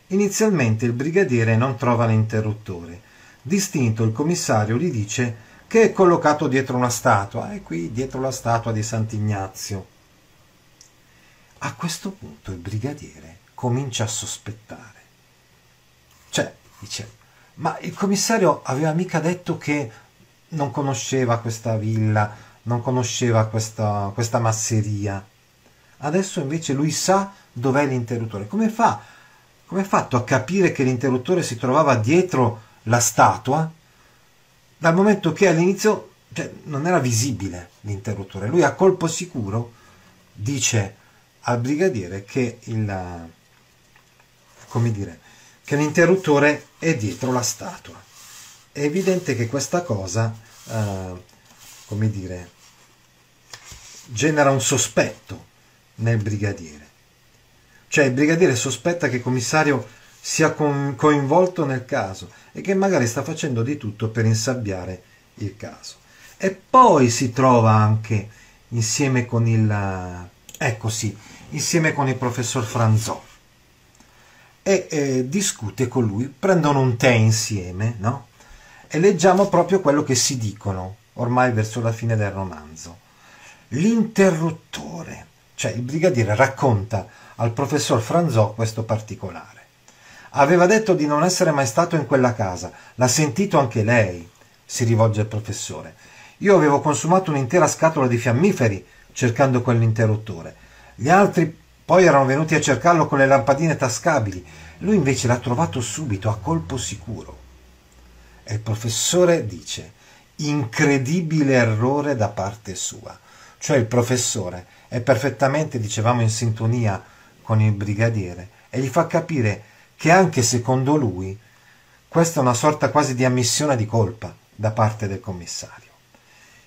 Inizialmente il brigadiere non trova l'interruttore. Distinto il commissario gli dice che è collocato dietro una statua, è qui dietro la statua di Sant'Ignazio. A questo punto il brigadiere comincia a sospettare. Cioè, dice, ma il commissario aveva mica detto che non conosceva questa villa, non conosceva questa, questa masseria. Adesso invece lui sa dov'è l'interruttore. Come fa? Come ha fatto a capire che l'interruttore si trovava dietro la statua? Dal momento che all'inizio cioè, non era visibile l'interruttore. Lui a colpo sicuro dice al brigadiere che il come dire che l'interruttore è dietro la statua. È evidente che questa cosa, eh, come dire, genera un sospetto nel brigadiere. Cioè il brigadiere sospetta che il commissario sia coinvolto nel caso e che magari sta facendo di tutto per insabbiare il caso. E poi si trova anche insieme con il, ecco sì, insieme con il professor Franzò e eh, discute con lui, prendono un tè insieme, no? E leggiamo proprio quello che si dicono ormai verso la fine del romanzo. L'interruttore, cioè il brigadiere racconta al professor Franzò questo particolare. Aveva detto di non essere mai stato in quella casa, l'ha sentito anche lei, si rivolge al professore. Io avevo consumato un'intera scatola di fiammiferi cercando quell'interruttore. Gli altri poi erano venuti a cercarlo con le lampadine tascabili. Lui invece l'ha trovato subito, a colpo sicuro. E il professore dice, incredibile errore da parte sua. Cioè il professore è perfettamente, dicevamo, in sintonia con il brigadiere e gli fa capire che anche secondo lui questa è una sorta quasi di ammissione di colpa da parte del commissario.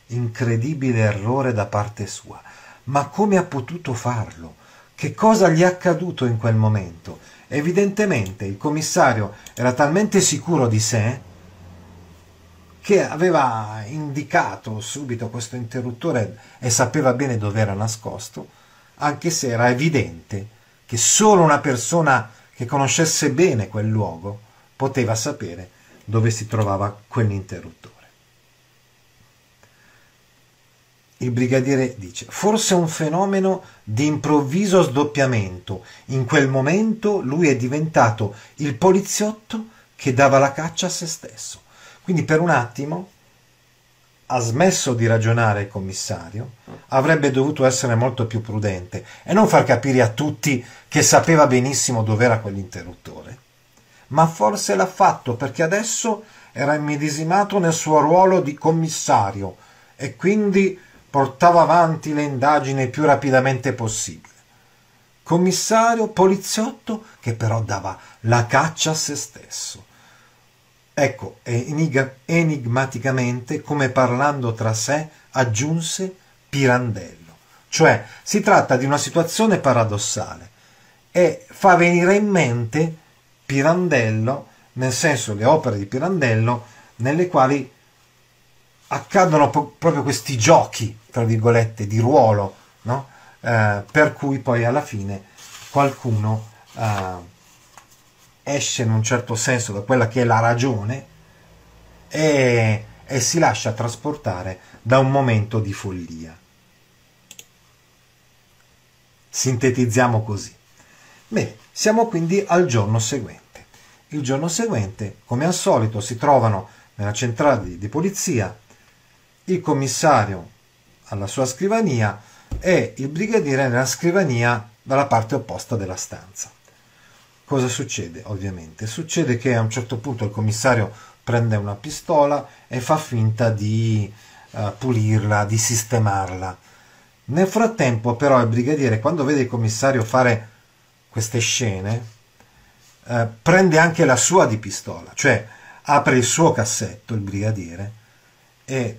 Incredibile errore da parte sua. Ma come ha potuto farlo? Che cosa gli è accaduto in quel momento? Evidentemente il commissario era talmente sicuro di sé che aveva indicato subito questo interruttore e sapeva bene dove era nascosto, anche se era evidente che solo una persona che conoscesse bene quel luogo poteva sapere dove si trovava quell'interruttore. Il brigadiere dice, forse un fenomeno di improvviso sdoppiamento. In quel momento lui è diventato il poliziotto che dava la caccia a se stesso. Quindi per un attimo ha smesso di ragionare il commissario, avrebbe dovuto essere molto più prudente e non far capire a tutti che sapeva benissimo dov'era quell'interruttore. Ma forse l'ha fatto perché adesso era immedesimato nel suo ruolo di commissario e quindi portava avanti le indagini il più rapidamente possibile. Commissario, poliziotto, che però dava la caccia a se stesso. Ecco, enigmaticamente, come parlando tra sé, aggiunse Pirandello. Cioè, si tratta di una situazione paradossale e fa venire in mente Pirandello, nel senso le opere di Pirandello, nelle quali accadono po- proprio questi giochi, tra virgolette, di ruolo, no? eh, per cui poi alla fine qualcuno eh, esce in un certo senso da quella che è la ragione e, e si lascia trasportare da un momento di follia. Sintetizziamo così. Bene, siamo quindi al giorno seguente. Il giorno seguente, come al solito, si trovano nella centrale di, di polizia il commissario alla sua scrivania e il brigadiere nella scrivania dalla parte opposta della stanza. Cosa succede? Ovviamente succede che a un certo punto il commissario prende una pistola e fa finta di uh, pulirla, di sistemarla. Nel frattempo però il brigadiere quando vede il commissario fare queste scene uh, prende anche la sua di pistola, cioè apre il suo cassetto il brigadiere e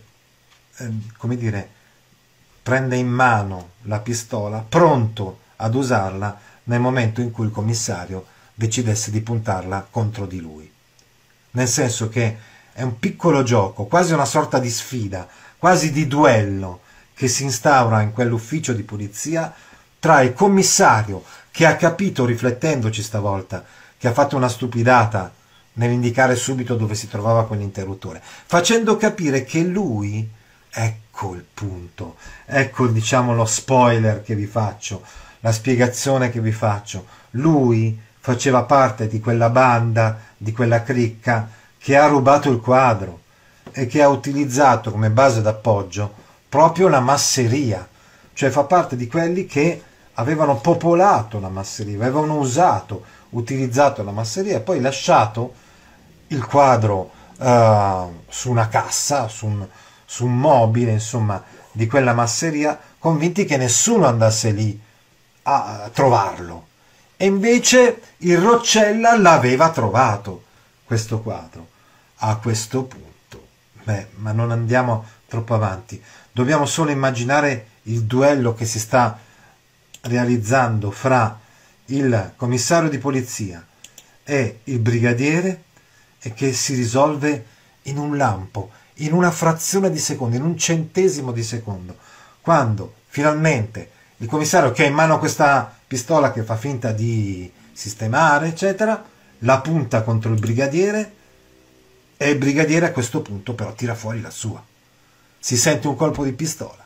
Ehm, come dire, prende in mano la pistola, pronto ad usarla nel momento in cui il commissario decidesse di puntarla contro di lui. Nel senso che è un piccolo gioco, quasi una sorta di sfida, quasi di duello che si instaura in quell'ufficio di polizia tra il commissario che ha capito, riflettendoci stavolta, che ha fatto una stupidata nell'indicare subito dove si trovava quell'interruttore, facendo capire che lui Ecco il punto, ecco diciamo lo spoiler che vi faccio, la spiegazione che vi faccio. lui faceva parte di quella banda, di quella cricca che ha rubato il quadro e che ha utilizzato come base d'appoggio proprio la masseria, cioè fa parte di quelli che avevano popolato la masseria, avevano usato, utilizzato la masseria e poi lasciato il quadro uh, su una cassa, su un, su un mobile, insomma, di quella masseria, convinti che nessuno andasse lì a trovarlo. E invece il Roccella l'aveva trovato, questo quadro. A questo punto, beh, ma non andiamo troppo avanti, dobbiamo solo immaginare il duello che si sta realizzando fra il commissario di polizia e il brigadiere e che si risolve in un lampo, in una frazione di secondo, in un centesimo di secondo, quando finalmente il commissario che ha in mano questa pistola che fa finta di sistemare, eccetera, la punta contro il brigadiere e il brigadiere a questo punto però tira fuori la sua. Si sente un colpo di pistola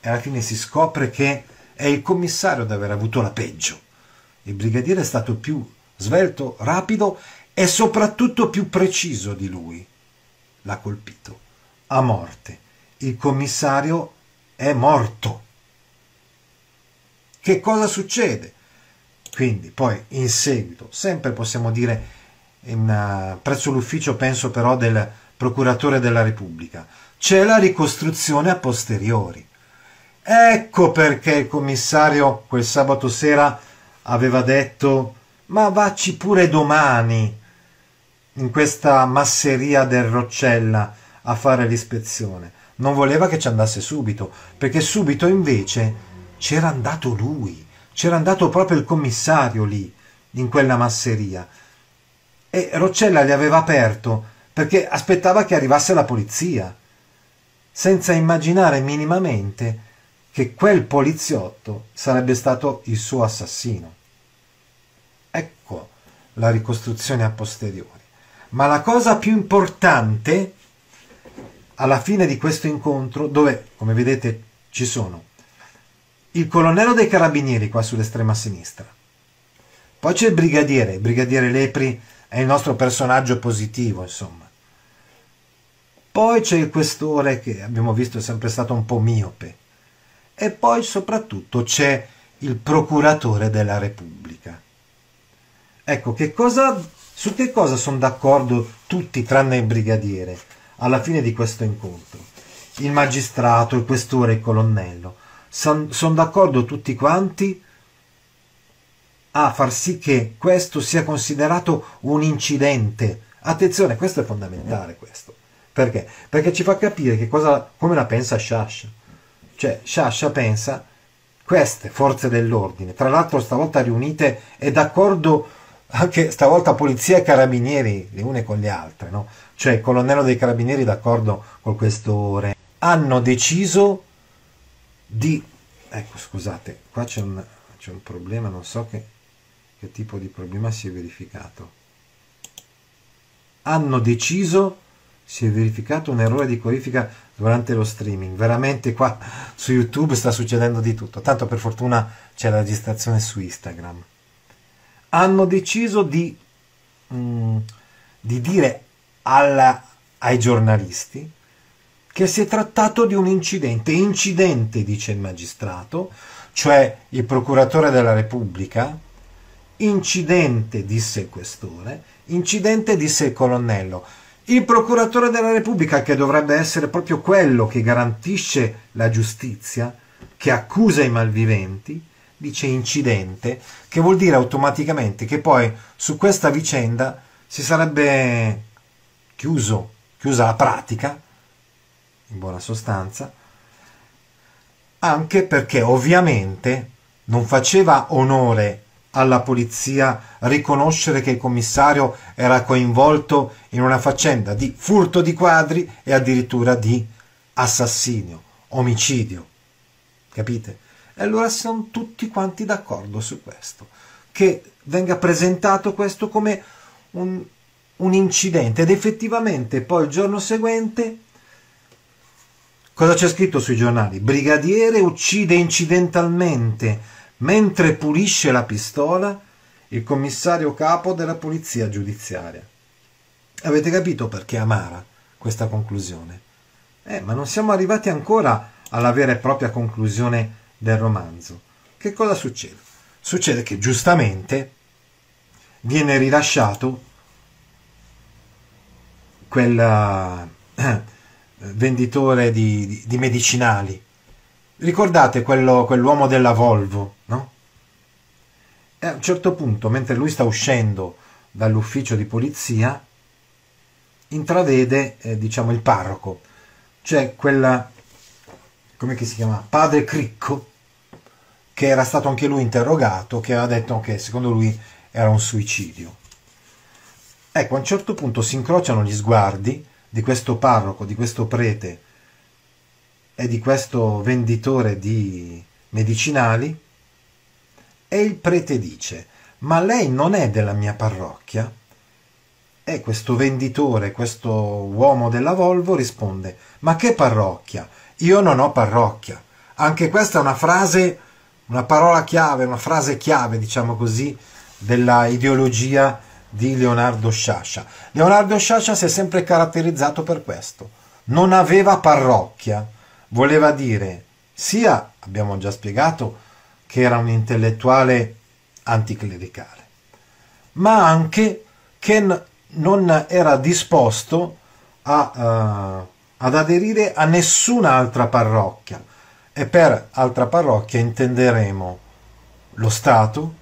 e alla fine si scopre che è il commissario ad aver avuto la peggio. Il brigadiere è stato più svelto, rapido e soprattutto più preciso di lui. L'ha colpito a morte. Il commissario è morto. Che cosa succede? Quindi poi in seguito, sempre possiamo dire in, uh, presso l'ufficio, penso però del procuratore della Repubblica, c'è la ricostruzione a posteriori. Ecco perché il commissario quel sabato sera aveva detto ma vacci pure domani in questa masseria del Roccella a fare l'ispezione. Non voleva che ci andasse subito, perché subito invece c'era andato lui, c'era andato proprio il commissario lì, in quella masseria. E Roccella gli aveva aperto perché aspettava che arrivasse la polizia, senza immaginare minimamente che quel poliziotto sarebbe stato il suo assassino. Ecco la ricostruzione a posteriori. Ma la cosa più importante alla fine di questo incontro, dove, come vedete, ci sono il colonnello dei carabinieri qua sull'estrema sinistra. Poi c'è il brigadiere, il brigadiere Lepri è il nostro personaggio positivo, insomma. Poi c'è il questore che abbiamo visto è sempre stato un po' miope. E poi soprattutto c'è il procuratore della Repubblica. Ecco, che cosa, su che cosa sono d'accordo tutti tranne il brigadiere alla fine di questo incontro? Il magistrato, il questore, il colonnello sono son d'accordo tutti quanti a far sì che questo sia considerato un incidente. Attenzione, questo è fondamentale questo. Perché? Perché ci fa capire che cosa, come la pensa Sciascia. Cioè, Sciascia pensa queste forze dell'ordine, tra l'altro stavolta riunite e d'accordo anche stavolta polizia e carabinieri le une con le altre, no? Cioè il colonnello dei carabinieri d'accordo col questore, hanno deciso di... Ecco, scusate, qua c'è un, un problema, non so che, che tipo di problema si è verificato. Hanno deciso, si è verificato un errore di codifica durante lo streaming. Veramente qua su YouTube sta succedendo di tutto. Tanto per fortuna c'è la registrazione su Instagram. Hanno deciso di, mm, di dire alla, ai giornalisti che si è trattato di un incidente. Incidente, dice il magistrato, cioè il procuratore della Repubblica, incidente, disse il questore, incidente, disse il colonnello. Il procuratore della Repubblica, che dovrebbe essere proprio quello che garantisce la giustizia, che accusa i malviventi, dice incidente, che vuol dire automaticamente che poi su questa vicenda si sarebbe chiuso, chiusa la pratica in buona sostanza, anche perché ovviamente non faceva onore alla polizia riconoscere che il commissario era coinvolto in una faccenda di furto di quadri e addirittura di assassinio, omicidio. Capite? E allora sono tutti quanti d'accordo su questo, che venga presentato questo come un, un incidente ed effettivamente poi il giorno seguente Cosa c'è scritto sui giornali? Brigadiere uccide incidentalmente mentre pulisce la pistola il commissario capo della polizia giudiziaria. Avete capito perché amara questa conclusione? Eh, ma non siamo arrivati ancora alla vera e propria conclusione del romanzo. Che cosa succede? Succede che giustamente viene rilasciato quel venditore di, di, di, medicinali. Ricordate quello, quell'uomo della Volvo, no? E a un certo punto, mentre lui sta uscendo dall'ufficio di polizia, intravede, eh, diciamo, il parroco, cioè quella, come si chiama, padre Cricco, che era stato anche lui interrogato, che aveva detto che secondo lui era un suicidio. Ecco, a un certo punto si incrociano gli sguardi di questo parroco, di questo prete e di questo venditore di medicinali e il prete dice, ma lei non è della mia parrocchia? E questo venditore, questo uomo della Volvo risponde, ma che parrocchia? Io non ho parrocchia. Anche questa è una frase una parola chiave, una frase chiave, diciamo così, della ideologia di Leonardo Sciascia. Leonardo Sciascia si è sempre caratterizzato per questo. Non aveva parrocchia, voleva dire sia, abbiamo già spiegato, che era un intellettuale anticlericale, ma anche che non era disposto a, uh, ad aderire a nessun'altra parrocchia e per altra parrocchia intenderemo lo Stato,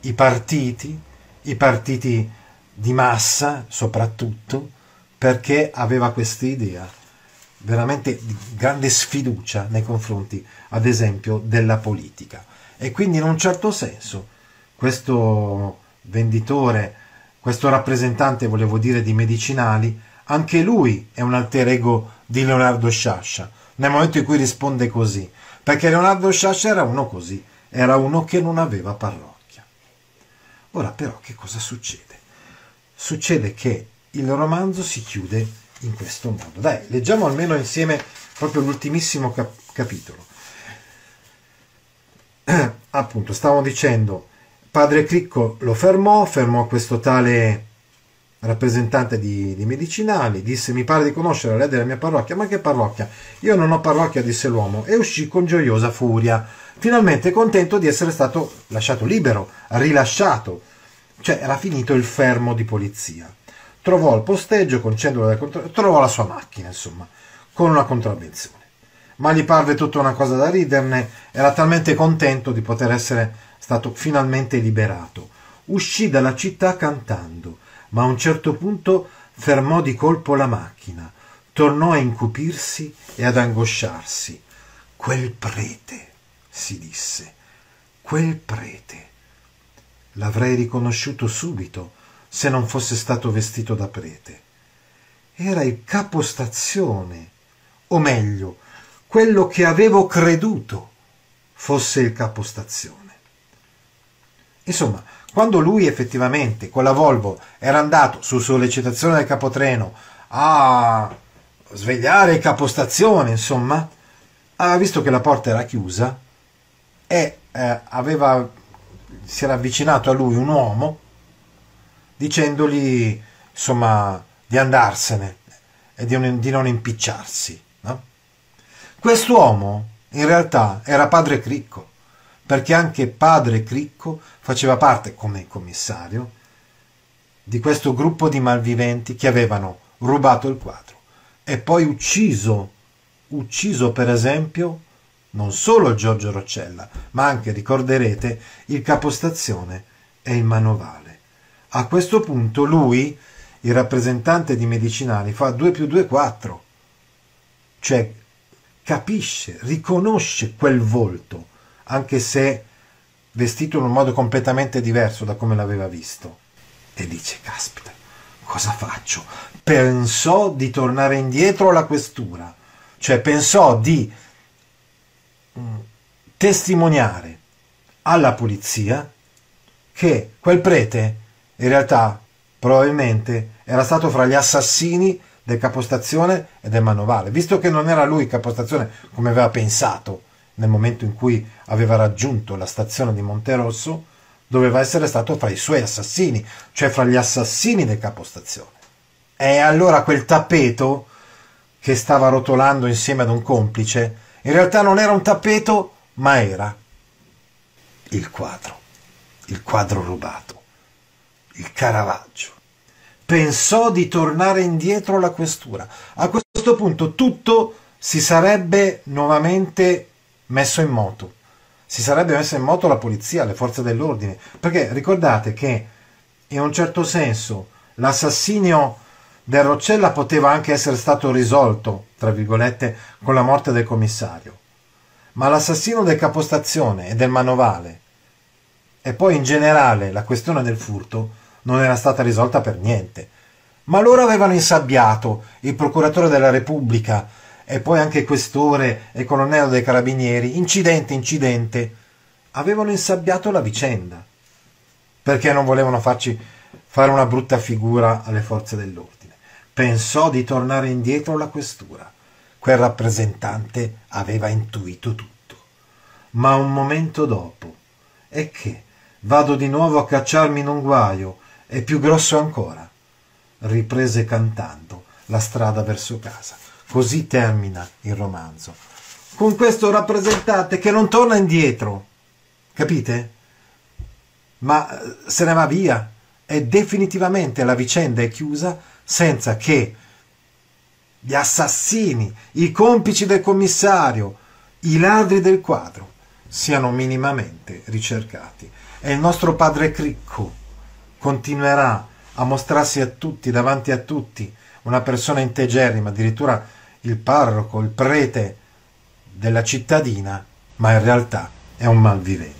i partiti, i partiti di massa soprattutto, perché aveva questa idea veramente di grande sfiducia nei confronti, ad esempio, della politica. E quindi in un certo senso questo venditore, questo rappresentante, volevo dire, di medicinali, anche lui è un alter ego di Leonardo Sciascia, nel momento in cui risponde così, perché Leonardo Sciascia era uno così, era uno che non aveva parrocchia. Ora però che cosa succede? Succede che il romanzo si chiude in questo modo. Dai, leggiamo almeno insieme proprio l'ultimissimo cap- capitolo. Appunto, stavo dicendo, padre Cricco lo fermò, fermò questo tale rappresentante di, di, medicinali, disse mi pare di conoscere lei della mia parrocchia, ma che parrocchia? Io non ho parrocchia, disse l'uomo, e uscì con gioiosa furia, finalmente contento di essere stato lasciato libero, rilasciato, cioè era finito il fermo di polizia. Trovò il posteggio con cedolo del contra... trovò la sua macchina, insomma, con una contravvenzione. Ma gli parve tutta una cosa da riderne, era talmente contento di poter essere stato finalmente liberato. Uscì dalla città cantando ma a un certo punto fermò di colpo la macchina, tornò a incupirsi e ad angosciarsi. Quel prete, si disse, quel prete. L'avrei riconosciuto subito se non fosse stato vestito da prete. Era il capostazione, o meglio, quello che avevo creduto fosse il capostazione. Insomma, quando lui effettivamente con la Volvo era andato su sollecitazione del capotreno a svegliare il capostazione, insomma, aveva visto che la porta era chiusa e eh, aveva, si era avvicinato a lui un uomo dicendogli insomma di andarsene e di non, di non impicciarsi. No? Quest'uomo in realtà era padre Cricco perché anche padre Cricco faceva parte, come commissario, di questo gruppo di malviventi che avevano rubato il quadro e poi ucciso, ucciso per esempio non solo Giorgio Roccella, ma anche, ricorderete, il capostazione e il manovale. A questo punto lui, il rappresentante di Medicinali, fa 2 più 2 4, cioè capisce, riconosce quel volto anche se vestito in un modo completamente diverso da come l'aveva visto. E dice, caspita, cosa faccio? Pensò di tornare indietro alla questura, cioè pensò di testimoniare alla polizia che quel prete in realtà probabilmente era stato fra gli assassini del capostazione e del manovale, visto che non era lui capostazione come aveva pensato nel momento in cui aveva raggiunto la stazione di Monterosso, doveva essere stato fra i suoi assassini, cioè fra gli assassini del capostazione. E allora quel tappeto che stava rotolando insieme ad un complice, in realtà non era un tappeto, ma era il quadro, il quadro rubato, il Caravaggio. Pensò di tornare indietro alla questura. A questo punto tutto si sarebbe nuovamente messo in moto. Si sarebbe messa in moto la polizia, le forze dell'ordine. Perché ricordate che in un certo senso l'assassinio del Roccella poteva anche essere stato risolto, tra virgolette, con la morte del commissario. Ma l'assassino del capostazione e del manovale e poi in generale la questione del furto non era stata risolta per niente. Ma loro avevano insabbiato il procuratore della Repubblica e poi anche questore e colonnello dei carabinieri, incidente, incidente, avevano insabbiato la vicenda perché non volevano farci fare una brutta figura alle forze dell'ordine. Pensò di tornare indietro alla questura. Quel rappresentante aveva intuito tutto. Ma un momento dopo, e che Vado di nuovo a cacciarmi in un guaio, e più grosso ancora. Riprese cantando la strada verso casa. Così termina il romanzo. Con questo rappresentante che non torna indietro. Capite? Ma eh, se ne va via e definitivamente la vicenda è chiusa senza che gli assassini, i complici del commissario, i ladri del quadro siano minimamente ricercati e il nostro padre Cricco continuerà a mostrarsi a tutti, davanti a tutti, una persona integerrima, addirittura il parroco, il prete della cittadina, ma in realtà è un malvivente.